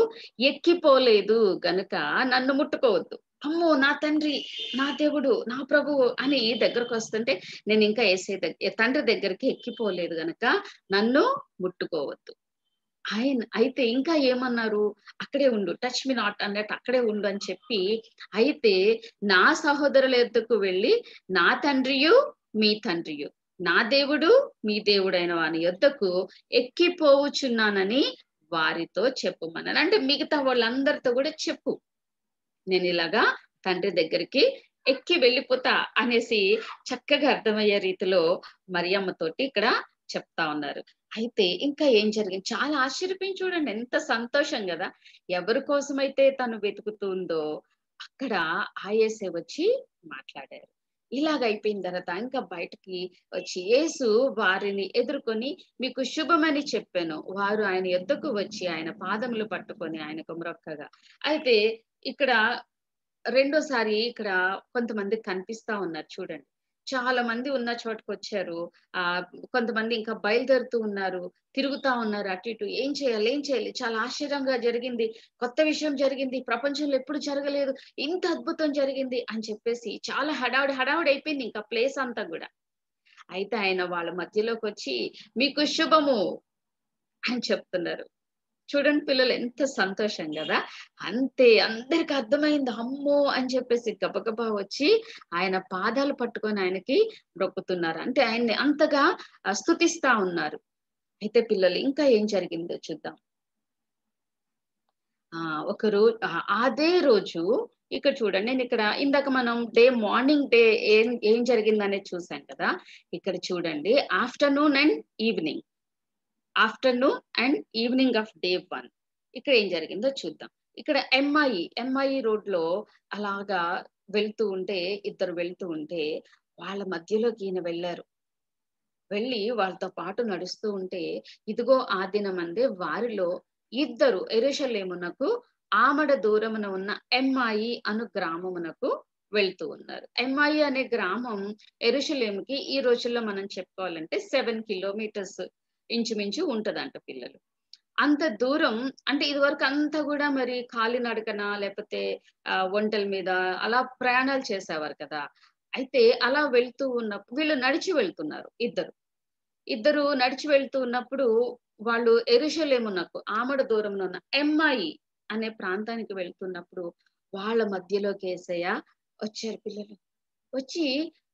ఎక్కిపోలేదు గనుక నన్ను ముట్టుకోవద్దు. అమ్మో నా తండ్రి నా దేవుడు నా ప్రభువు అని దగ్గరకు వస్తుంటే నేను ఇంకా ఏసే దగ్గర తండ్రి దగ్గరికి ఎక్కిపోలేదు గనక నన్ను ముట్టుకోవద్దు. ఆయన అయితే ఇంకా ఏమన్నారు? అక్కడే ఉండు టచ్ మీ నాట్ అన్నట్టు అక్కడే ఉండు అని చెప్పి అయితే నా సహోదరుల ఎద్దుకు వెళ్ళి నా తండ్రియు మీ తండ్రియు నా దేవుడు మీ దేవుడైన వాని యొద్దకు ఎక్కిపోవుచున్నానని వారితో చెప్పమన్నాను అంటే మిగతా వాళ్ళందరితో కూడా చెప్పు. నేను ఇలాగా తండ్రి దగ్గరికి ఎక్కి వెళ్ళిపోతా అనేసి చక్కగా అర్థమయ్యే రీతిలో మరియమ్మ తోటి ఇక్కడ చెప్తా ఉన్నారు. అయితే ఇంకా ఏం జరిగింది? చాలా ఆశ్చర్యపోయి చూడండి ఎంత సంతోషం కదా! ఎవరి కోసమైతే తను వెతుకుతుందో అక్కడ ఆయేసే వచ్చి మాట్లాడారు. ఇలాగ అయిపోయిన తర్వాత ఇంకా బయటకి వచ్చి యేసు వారిని ఎదుర్కొని మీకు శుభమని చెప్పాను. వారు ఆయన ఎద్దకు వచ్చి ఆయన పాదములు పట్టుకొని ఆయనకు మ్రొక్కగా అయితే ఇక్కడ రెండోసారి ఇక్కడ కొంతమంది కనిపిస్తా ఉన్నారు చూడండి. చాలా మంది ఉన్న చోటుకు వచ్చారు. ఆ కొంతమంది ఇంకా బయలుదేరుతూ ఉన్నారు. తిరుగుతా ఉన్నారు అటు ఇటు. ఏం చేయాలి? ఏం చేయాలి? చాలా ఆశ్చర్యంగా జరిగింది. కొత్త విషయం జరిగింది. ప్రపంచంలో ఎప్పుడు జరగలేదు. ఇంత అద్భుతం జరిగింది అని చెప్పేసి చాలా హడావుడి హడావుడి అయిపోయింది ఇంకా ప్లేస్ అంతా కూడా. అయితే ఆయన వాళ్ళ మధ్యలోకి వచ్చి మీకు శుభము అని చెప్తున్నారు. చూడండి పిల్లలు ఎంత సంతోషం కదా. అంతే అందరికి అర్థమైంది అమ్మో అని చెప్పేసి గబగబా వచ్చి ఆయన పాదాలు పట్టుకొని ఆయనకి మొక్కుతున్నారు అంటే ఆయన్ని అంతగా స్థుతిస్తా ఉన్నారు. అయితే పిల్లలు ఇంకా ఏం జరిగిందో చూద్దాం. ఆ ఒక రోజు అదే రోజు ఇక్కడ చూడండి నేను ఇక్కడ ఇందాక మనం డే మార్నింగ్ డే ఏం ఏం జరిగిందనేది చూసాం కదా. ఇక్కడ చూడండి afternoon and evening. Afternoon and evening of day one. ఇక్కడ ఏం జరిగిందో చూద్దాం. ఇక్కడ ఎంఐ ఎంఐ రోడ్లో అలాగా వెళ్తూ ఉంటే ఇద్దరు వెళ్తూ ఉంటే వాళ్ళ మధ్యలోకి ఈయన వెళ్ళారు. వెళ్ళి వాళ్ళతో పాటు నడుస్తూ ఉంటే ఇదిగో ఆ దినమందే వారిలో ఇద్దరు ఎరుషలేమునకు ఆమడ దూరమున ఉన్న ఎంఐ అను గ్రామమునకు వెళ్తూ ఉన్నారు. ఎంఐ అనే గ్రామం ఎరుషలేముకి ఈ రోజుల్లో మనం చెప్పుకోవాలంటే సెవెన్ కిలోమీటర్స్ ఇంచుమించు ఉంటదంట పిల్లలు. అంత దూరం అంటే ఇది వరకు అంతా కూడా మరి కాలినడకన లేకపోతే ఒంటల ఒంటెల మీద అలా ప్రయాణాలు చేసేవారు కదా. అయితే అలా వెళ్తూ ఉన్నప్పుడు వీళ్ళు నడిచి వెళ్తున్నారు ఇద్దరు. ఇద్దరు నడిచి వెళ్తూ ఉన్నప్పుడు వాళ్ళు ఎరుషలేమున్నకు ఆమడ దూరంలో ఉన్న ఎంఐ అనే ప్రాంతానికి వెళ్తున్నప్పుడు వాళ్ళ మధ్యలోకి ఏసయ్య వచ్చారు పిల్లలు. వచ్చి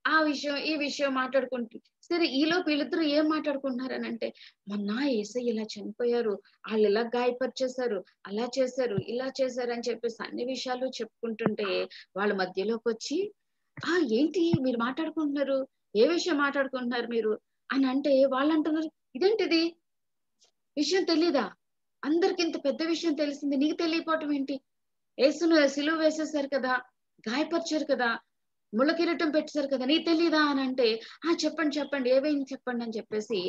ఆ విషయం ఈ విషయం మాట్లాడుకుంటు సరే ఈలోపు వీళ్ళిద్దరూ ఏం మాట్లాడుకుంటున్నారు అని అంటే మొన్న ఏసై ఇలా చనిపోయారు వాళ్ళు ఇలా గాయపరిచేశారు అలా చేశారు ఇలా చేశారు అని చెప్పేసి అన్ని విషయాలు చెప్పుకుంటుంటే వాళ్ళ మధ్యలోకి వచ్చి ఆ ఏంటి మీరు మాట్లాడుకుంటున్నారు? ఏ విషయం మాట్లాడుకుంటున్నారు మీరు? అని అంటే వాళ్ళు అంటున్నారు ఇదేంటిది? విషయం తెలీదా? అందరికి ఇంత పెద్ద విషయం తెలిసింది నీకు తెలియపోవటం ఏంటి? ఏసును సిలువ వేసేసారు కదా గాయపరిచారు కదా ముళ్ళ కిరీటం పెట్టారు కదా నీకు తెలీదా అని అంటే ఆ చెప్పండి చెప్పండి ఏవైంది చెప్పండి అని చెప్పేసి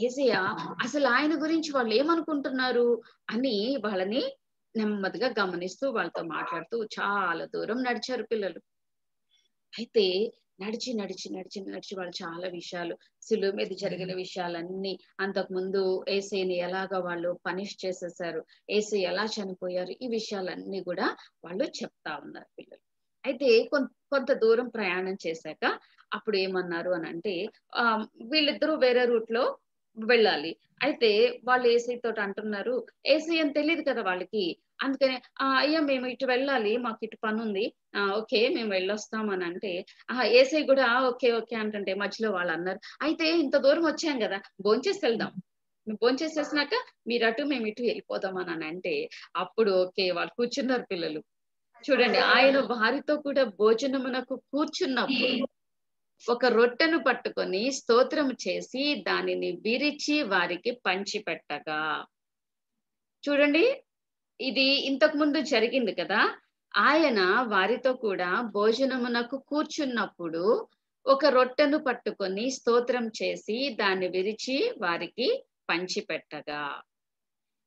ఏసయ్య అసలు ఆయన గురించి వాళ్ళు ఏమనుకుంటున్నారు? అని వాళ్ళని నెమ్మదిగా గమనిస్తూ వాళ్ళతో మాట్లాడుతూ చాలా దూరం నడిచారు పిల్లలు. అయితే నడిచి నడిచి నడిచి నడిచి వాళ్ళు చాలా విషయాలు సులువు మీద జరిగిన విషయాలన్నీ అంతకు ముందు ఏసైని ఎలాగా వాళ్ళు పనిష్ చేసేసారు ఏసై ఎలా చనిపోయారు ఈ విషయాలన్నీ కూడా వాళ్ళు చెప్తా ఉన్నారు పిల్లలు. అయితే కొంత కొంత దూరం ప్రయాణం చేశాక అప్పుడు ఏమన్నారు అని అంటే ఆ వీళ్ళిద్దరూ వేరే రూట్లో వెళ్ళాలి. అయితే వాళ్ళు ఏసీ తోటి అంటున్నారు ఏసీ అని తెలియదు కదా వాళ్ళకి. అందుకని ఆ అయ్యా మేము ఇటు వెళ్ళాలి మాకు ఇటు పని ఉంది ఆ ఓకే మేము వెళ్ళొస్తాం అని అంటే ఆ ఏసీ కూడా ఓకే ఓకే అంటుంటే మధ్యలో వాళ్ళు అన్నారు అయితే ఇంత దూరం వచ్చాం కదా భోంచేసి వెళ్దాం. భోంచేసేసినాక మీరు అటు మేము ఇటు వెళ్ళిపోదాం అని అంటే అప్పుడు ఓకే వాళ్ళు కూర్చున్నారు పిల్లలు. చూడండి ఆయన వారితో కూడా భోజనమునకు కూర్చున్నప్పుడు ఒక రొట్టెను పట్టుకొని స్తోత్రం చేసి దానిని విరిచి వారికి పంచిపెట్టగా. చూడండి ఇది ఇంతకు ముందు జరిగింది కదా ఆయన వారితో కూడా భోజనమునకు కూర్చున్నప్పుడు ఒక రొట్టెను పట్టుకొని స్తోత్రం చేసి దాన్ని విరిచి వారికి పంచిపెట్టగా.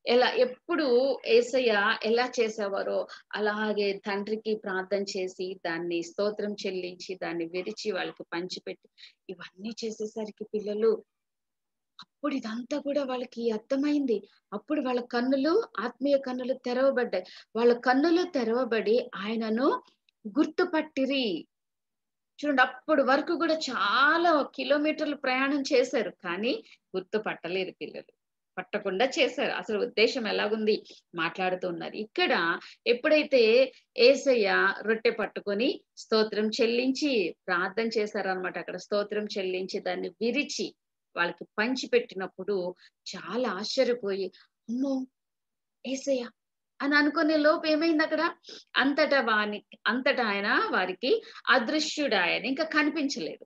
ఎలా ఎప్పుడు ఏసయ్య ఎలా చేసేవారో అలాగే తండ్రికి ప్రార్థన చేసి దాన్ని స్తోత్రం చెల్లించి దాన్ని విరిచి వాళ్ళకి పంచిపెట్టి ఇవన్నీ చేసేసరికి పిల్లలు అప్పుడు ఇదంతా కూడా వాళ్ళకి అర్థమైంది. అప్పుడు వాళ్ళ కన్నులు ఆత్మీయ కన్నులు తెరవబడ్డాయి. వాళ్ళ కన్నులు తెరవబడి ఆయనను గుర్తుపట్టిరి. చూడండి అప్పుడు వరకు కూడా చాలా కిలోమీటర్లు ప్రయాణం చేశారు కానీ గుర్తుపట్టలేరు పిల్లలు. పట్టకుండా చేశారు. అసలు ఉద్దేశం ఎలాగుంది? మాట్లాడుతూ ఉన్నారు. ఇక్కడ ఎప్పుడైతే ఏసయ్య రొట్టె పట్టుకొని స్తోత్రం చెల్లించి ప్రార్థన చేశారనమాట అక్కడ స్తోత్రం చెల్లించి దాన్ని విరిచి వాళ్ళకి పంచి పెట్టినప్పుడు చాలా ఆశ్చర్యపోయి అమ్మో! ఏసయ్య! అని అనుకునే లోపు ఏమైంది అక్కడ? అంతటా వాని అంతటా ఆయన వారికి అదృశ్యుడు ఆయన ఇంకా కనిపించలేదు.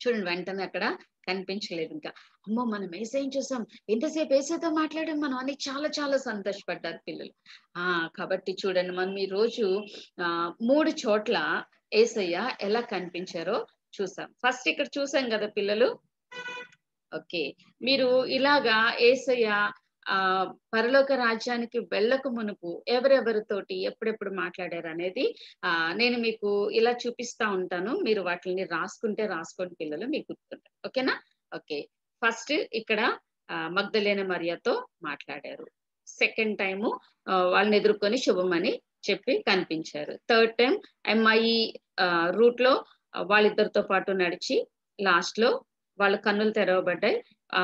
చూడండి వెంటనే అక్కడ కనిపించలేదు ఇంకా. అమ్మో మనం ఏసేం చూసాం? ఎంతసేపు ఏసేతో మాట్లాడాం మనం? అని చాలా చాలా సంతోషపడ్డారు పిల్లలు. ఆ కాబట్టి చూడండి మనం ఈ రోజు ఆ మూడు చోట్ల ఏసయ్య ఎలా కనిపించారో చూసాం. ఫస్ట్ ఇక్కడ చూసాం కదా పిల్లలు? ఓకే. మీరు ఇలాగా ఏసయ్య ఆ పరలోక రాజ్యానికి వెళ్ళక మునుపు ఎవరెవరితోటి ఎప్పుడెప్పుడు మాట్లాడారు అనేది ఆ నేను మీకు ఇలా చూపిస్తా ఉంటాను. మీరు వాటిని రాసుకుంటే రాసుకోండి పిల్లలు మీకు గుర్తుంటారు ఓకేనా? ఓకే. ఫస్ట్ ఇక్కడ మగ్ధలేన మరియతో మాట్లాడారు. సెకండ్ టైము వాళ్ళని ఎదుర్కొని శుభమని చెప్పి కనిపించారు. థర్డ్ టైం ఎంఐ రూట్లో వాళ్ళిద్దరితో పాటు నడిచి లాస్ట్లో వాళ్ళ కన్నులు తెరవబడ్డాయి. ఆ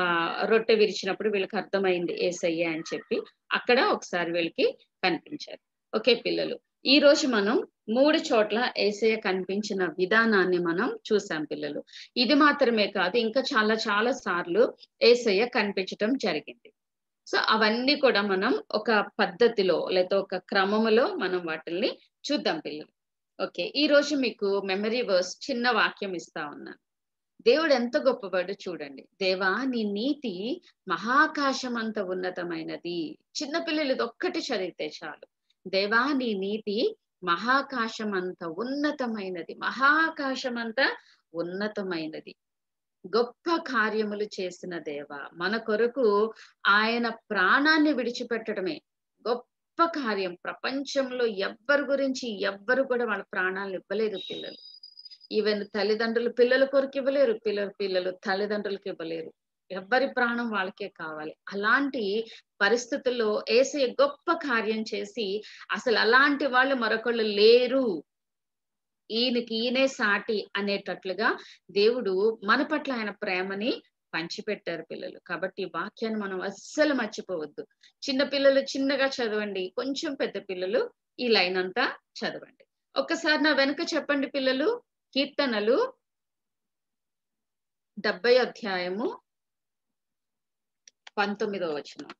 రొట్టె విరిచినప్పుడు వీళ్ళకి అర్థమైంది ఏసయ్య అని చెప్పి అక్కడ ఒకసారి వీళ్ళకి కనిపించారు. ఓకే పిల్లలు ఈ రోజు మనం మూడు చోట్ల ఏసయ్య కనిపించిన విధానాన్ని మనం చూసాం పిల్లలు. ఇది మాత్రమే కాదు ఇంకా చాలా చాలా సార్లు ఏసయ్య కనిపించటం జరిగింది. సో అవన్నీ కూడా మనం ఒక పద్ధతిలో లేదా ఒక క్రమములో మనం వాటిల్ని చూద్దాం పిల్లలు. ఓకే ఈ రోజు మీకు మెమరీ వర్స్ చిన్న వాక్యం ఇస్తా ఉన్నాను. దేవుడు ఎంత గొప్పవాడు చూడండి. దేవా నీ నీతి మహాకాశం అంత ఉన్నతమైనది చిన్నపిల్లలు ఒక్కటి చదివితే చాలు. దేవా నీ నీతి మహాకాశం అంత ఉన్నతమైనది. మహాకాశం అంత ఉన్నతమైనది. గొప్ప కార్యములు చేసిన దేవ మన కొరకు ఆయన ప్రాణాన్ని విడిచిపెట్టడమే గొప్ప కార్యం. ప్రపంచంలో ఎవ్వరి గురించి ఎవ్వరు కూడా వాళ్ళ ప్రాణాలను ఇవ్వలేదు పిల్లలు. ఈవెన్ తల్లిదండ్రులు పిల్లల కొరకు ఇవ్వలేరు పిల్లలు పిల్లలు తల్లిదండ్రులకు ఇవ్వలేరు. ఎవ్వరి ప్రాణం వాళ్ళకే కావాలి. అలాంటి పరిస్థితుల్లో ఏసే గొప్ప కార్యం చేసి అసలు అలాంటి వాళ్ళు మరొకళ్ళు లేరు. ఈయనకి ఈయనే సాటి అనేటట్లుగా దేవుడు మన పట్ల ఆయన ప్రేమని పంచిపెట్టారు పిల్లలు. కాబట్టి వాక్యాన్ని మనం అస్సలు మర్చిపోవద్దు. చిన్న పిల్లలు చిన్నగా చదవండి. కొంచెం పెద్ద పిల్లలు ఈ లైన్ అంతా చదవండి. ఒక్కసారి నా వెనుక చెప్పండి పిల్లలు. కీర్తనలు డెబ్బై అధ్యాయము పంతొమ్మిదవ వచనం.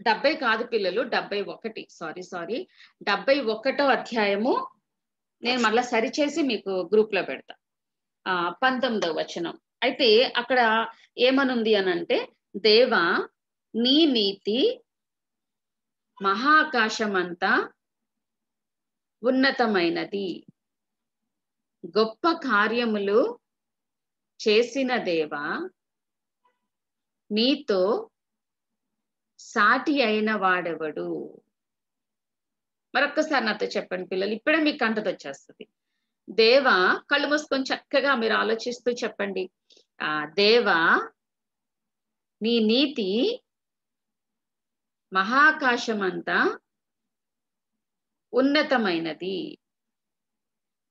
డెబ్బై కాదు పిల్లలు డెబ్బై ఒకటి. సారీ సారీ డెబ్బై ఒకటో అధ్యాయము నేను మళ్ళా సరిచేసి మీకు గ్రూప్లో పెడతా. ఆ పంతొమ్మిదవ వచనం. అయితే అక్కడ ఏమనుంది అని అంటే దేవ నీ నీతి మహాకాశమంతా ఉన్నతమైనది. గొప్ప కార్యములు చేసిన దేవా నీతో సాటి అయిన వాడెవడు? మరొక్కసారి నాతో చెప్పండి పిల్లలు ఇప్పుడే మీకు కంటది వచ్చేస్తుంది. దేవా కళ్ళు మూసుకొని చక్కగా మీరు ఆలోచిస్తూ చెప్పండి. ఆ దేవా నీ నీతి మహాకాశమంతా ఉన్నతమైనది.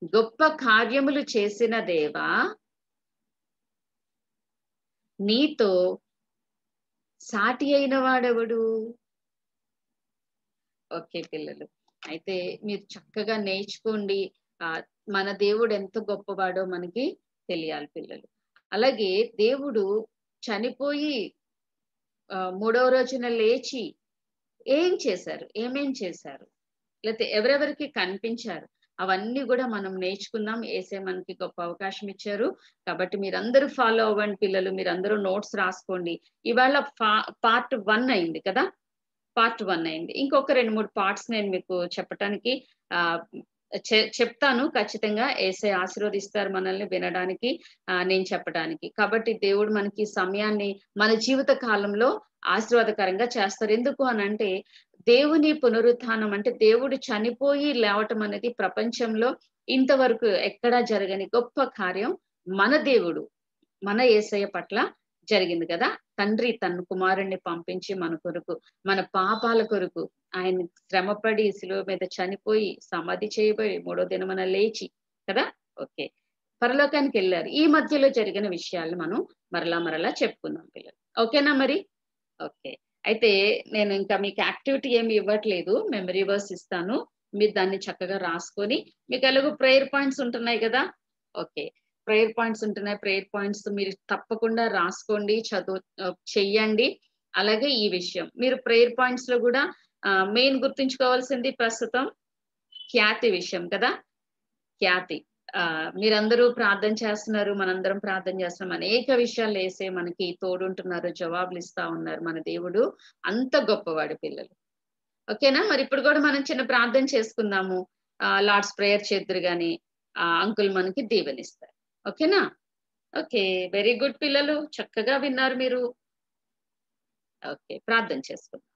గొప్ప కార్యములు చేసిన దేవా నీతో సాటి అయిన వాడెవడు? ఓకే పిల్లలు అయితే మీరు చక్కగా నేర్చుకోండి. ఆ మన దేవుడు ఎంత గొప్పవాడో మనకి తెలియాలి పిల్లలు. అలాగే దేవుడు చనిపోయి మూడవ రోజున లేచి ఏం చేశారు? ఏమేం చేశారు? లేకపోతే ఎవరెవరికి కనిపించారు? అవన్నీ కూడా మనం నేర్చుకుందాం. ఏసే మనకి గొప్ప అవకాశం ఇచ్చారు. కాబట్టి మీరందరూ ఫాలో అవ్వండి పిల్లలు. మీరందరూ నోట్స్ రాసుకోండి. ఇవాళ పార్ట్ వన్ అయింది కదా? పార్ట్ వన్ అయింది. ఇంకొక రెండు మూడు పార్ట్స్ నేను మీకు చెప్పటానికి ఆ చె- చెప్తాను. ఖచ్చితంగా ఏసే ఆశీర్వదిస్తారు మనల్ని వినడానికి ఆ, నేను చెప్పడానికి కాబట్టి దేవుడు మనకి సమయాన్ని మన జీవిత కాలంలో ఆశీర్వాదకరంగా చేస్తారు. ఎందుకు అని అంటే దేవుని పునరుత్నం అంటే దేవుడు చనిపోయి లేవటం అనేది ప్రపంచంలో ఇంతవరకు ఎక్కడా జరగని గొప్ప కార్యం మన దేవుడు మన ఏసయ్య పట్ల జరిగింది కదా. తండ్రి తన కుమారుణ్ణి పంపించి మన కొరకు మన పాపాల కొరకు ఆయన శ్రమపడి శిలువ మీద చనిపోయి సమాధి చేయబడి మూడో దినమన లేచి కదా. ఓకే. పరలోకానికి వెళ్ళారు. ఈ మధ్యలో జరిగిన విషయాలు మనం మరలా మరలా చెప్పుకుందాం పిల్లలు. ఓకేనా మరి? ఓకే. అయితే నేను ఇంకా మీకు యాక్టివిటీ ఏమి ఇవ్వట్లేదు మెమరీ వర్స్ ఇస్తాను. మీరు దాన్ని చక్కగా రాసుకొని మీకు ఎలాగో ప్రేయర్ పాయింట్స్ ఉంటున్నాయి కదా? ఓకే ప్రేయర్ పాయింట్స్ ఉంటున్నాయి. ప్రేయర్ పాయింట్స్ మీరు తప్పకుండా రాసుకోండి చదువు చెయ్యండి. అలాగే ఈ విషయం. మీరు ప్రేయర్ పాయింట్స్లో కూడా మెయిన్ గుర్తుంచుకోవాల్సింది ప్రస్తుతం ఖ్యాతి విషయం కదా? ఖ్యాతి. ఆ మీరందరూ ప్రార్థన చేస్తున్నారు మనందరం ప్రార్థన చేస్తున్నాం. అనేక విషయాలు వేసే మనకి తోడుంటున్నారు జవాబులు ఇస్తా ఉన్నారు మన దేవుడు. అంత గొప్పవాడు పిల్లలు. ఓకేనా? మరి ఇప్పుడు కూడా మనం చిన్న ప్రార్థన చేసుకుందాము. ఆ లార్డ్స్ ప్రేయర్ చేద్దరు గాని ఆ అంకుల్ మనకి దీవెనిస్తారు. ఓకేనా? ఓకే వెరీ గుడ్ పిల్లలు. చక్కగా విన్నారు మీరు. ఓకే ప్రార్థన చేసుకుందాం.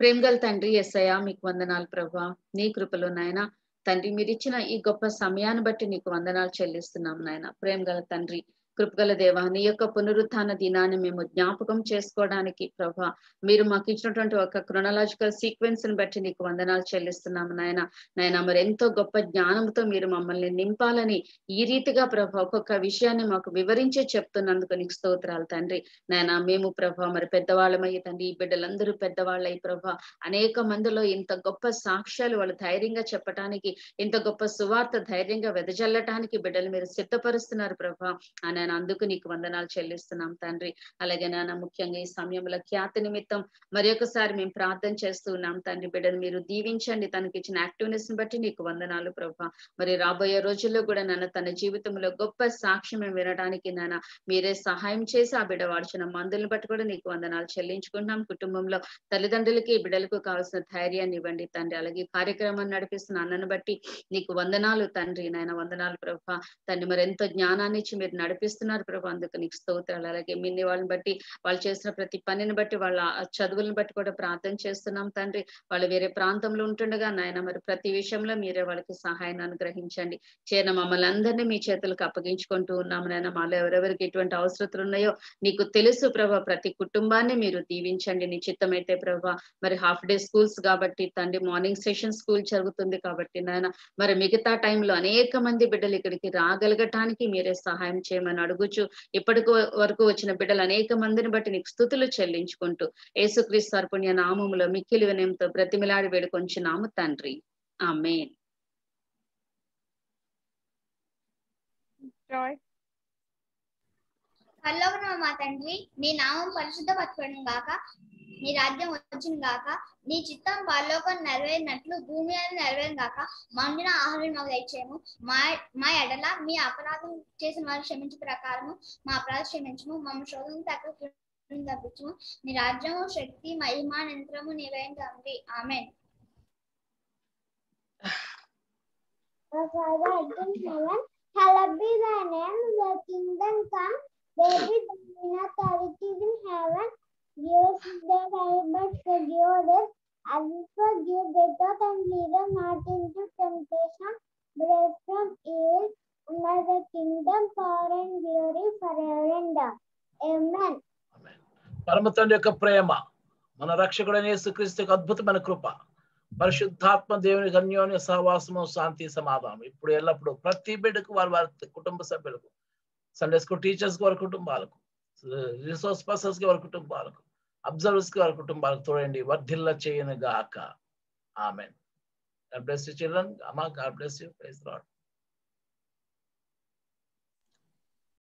ప్రేమ గల తండ్రి ఎస్ఐయా మీకు వందనాలు ప్రభా. నీ కృపలో నాయన తండ్రి మీరు ఇచ్చిన ఈ గొప్ప సమయాన్ని బట్టి నీకు వందనాలు చెల్లిస్తున్నాం నాయన. ప్రేమ గల తండ్రి కృపగల దేవ నీ యొక్క పునరుత్థాన దినాన్ని మేము జ్ఞాపకం చేసుకోవడానికి ప్రభా మీరు మాకు ఇచ్చినటువంటి ఒక క్రొనలాజికల్ సీక్వెన్స్ని బట్టి నీకు వందనాలు చెల్లిస్తున్నాము నాయన. నాయన మరి ఎంతో గొప్ప జ్ఞానంతో మీరు మమ్మల్ని నింపాలని ఈ రీతిగా ప్రభా ఒక్కొక్క విషయాన్ని మాకు వివరించి చెప్తున్నందుకు నీకు స్తోత్రాలు తండ్రి. నాయన మేము ప్రభా మరి పెద్దవాళ్ళమయ్యి తండ్రి ఈ బిడ్డలందరూ పెద్దవాళ్ళయి ప్రభా అనేక మందిలో ఇంత గొప్ప సాక్ష్యాలు వాళ్ళు ధైర్యంగా చెప్పటానికి ఇంత గొప్ప సువార్త ధైర్యంగా వెదజల్లటానికి బిడ్డలు మీరు సిద్ధపరుస్తున్నారు ప్రభా. ఆ నాయన అందుకు నీకు వందనాలు చెల్లిస్తున్నాం తండ్రి. అలాగే నాన్న ముఖ్యంగా ఈ సమయంలో ఖ్యాతి నిమిత్తం మరి ఒకసారి మేము ప్రార్థన చేస్తూ ఉన్నాం తండ్రి. బిడ్డను మీరు దీవించండి. తనకి ఇచ్చిన యాక్టివ్నెస్ని బట్టి నీకు వందనాలు ప్రభా. మరి రాబోయే రోజుల్లో కూడా నాన్న తన జీవితంలో గొప్ప సాక్ష్యం వినడానికి నాన్న మీరే సహాయం చేసి ఆ బిడ్డ వాడిచిన మందులను బట్టి కూడా నీకు వందనాలు చెల్లించుకుంటున్నాం. కుటుంబంలో తల్లిదండ్రులకి బిడ్డలకు కావాల్సిన ధైర్యాన్ని ఇవ్వండి తండ్రి. అలాగే కార్యక్రమాన్ని నడిపిస్తున్న అన్నను బట్టి నీకు వందనాలు తండ్రి. నాయన వందనాలు ప్రభా. తండ్రి మరి ఎంతో జ్ఞానాన్ని ఇచ్చి మీరు నడిపిస్తున్నారు ప్రభా. అందుకు నీకు స్తోత్రాలు. అలాగే మిన్ని వాళ్ళని బట్టి వాళ్ళు చేసిన ప్రతి పనిని బట్టి వాళ్ళ చదువులను బట్టి కూడా ప్రార్థన చేస్తున్నాం తండ్రి. వాళ్ళు వేరే ప్రాంతంలో ఉంటుండగా నాయన మరి ప్రతి విషయంలో మీరే వాళ్ళకి సహాయాన్ని అనుగ్రహించండి. చేరిన మమ్మల్ని అందరినీ మీ చేతులకు అప్పగించుకుంటూ ఉన్నాము నాయన. మాలో ఎవరెవరికి ఎటువంటి అవసరతలు ఉన్నాయో నీకు తెలుసు ప్రభా. ప్రతి కుటుంబాన్ని మీరు దీవించండి. నీ చిత్తమైతే ప్రభా మరి హాఫ్ డే స్కూల్స్ కాబట్టి తండ్రి మార్నింగ్ సెషన్ స్కూల్ జరుగుతుంది కాబట్టి నాయన మరి మిగతా టైంలో అనేక మంది బిడ్డలు ఇక్కడికి రాగలగటానికి మీరే సహాయం చేయమని అడుగుచు. ఇప్పటికి వరకు వచ్చిన బిడ్డలు అనేక మందిని బట్టి నీకు స్థుతులు చెల్లించుకుంటూ యేసుక్రీస్తు అర్పుణ్య నామములో మిక్కిలి వినయంతో బ్రతిమిలాడి వేడుకొంచున్నాము తండ్రి. ఆమేన్. జాయ్ పరలోకన మా తండ్రి నీ నామం పరిశుద్ధపరచబడిన గాక. నీ రాజ్యం వచ్చిన గాక నీ చిత్తం పరలోకం నెరవేరినట్లు భూమి అని నెరవేరిన గాక మండిన ఆహారం మాకు దయచేయము. మా మా ఎడల మీ అపరాధం చేసిన వారు క్షమించే ప్రకారము మా అపరాధం క్షమించము. మమ్మల్ని శోధన తక్కువ తప్పించము. నీ రాజ్యము శక్తి మహిమ నింత్రము నీవైన తండ్రి. ఆమె Our Father in heaven, hallowed be thy name, thy kingdom come, thy will be done on earth as it is in heaven. Give us this day our bread, forgive our debts, as we forgive debtors, and lead them not into temptation, but from evil. And thy the kingdom, power, and glory forever and ever. Amen. పరమ తండ్రి యొక్క ప్రేమ మన రక్షకుడైన యేసుక్రీస్తు అద్భుతమైన కృప పరిశుద్ధాత్మ దేవుని అన్యోన్య సహవాసము శాంతి సమాధానం ఇప్పుడు ఎల్లప్పుడూ ప్రతి బిడ్డకు వారి వారి కుటుంబ సభ్యులకు సండే స్కూల్ టీచర్స్ వారి కుటుంబాలకు రిసోర్స్ పర్సన్స్కి వారి కుటుంబాలకు అబ్జర్వర్స్ వాళ్ళ కుటుంబాలకు తోడండి వర్ధిల్ల చేయను గాక amen. God bless you children. అమ్మ God bless you. Praise Lord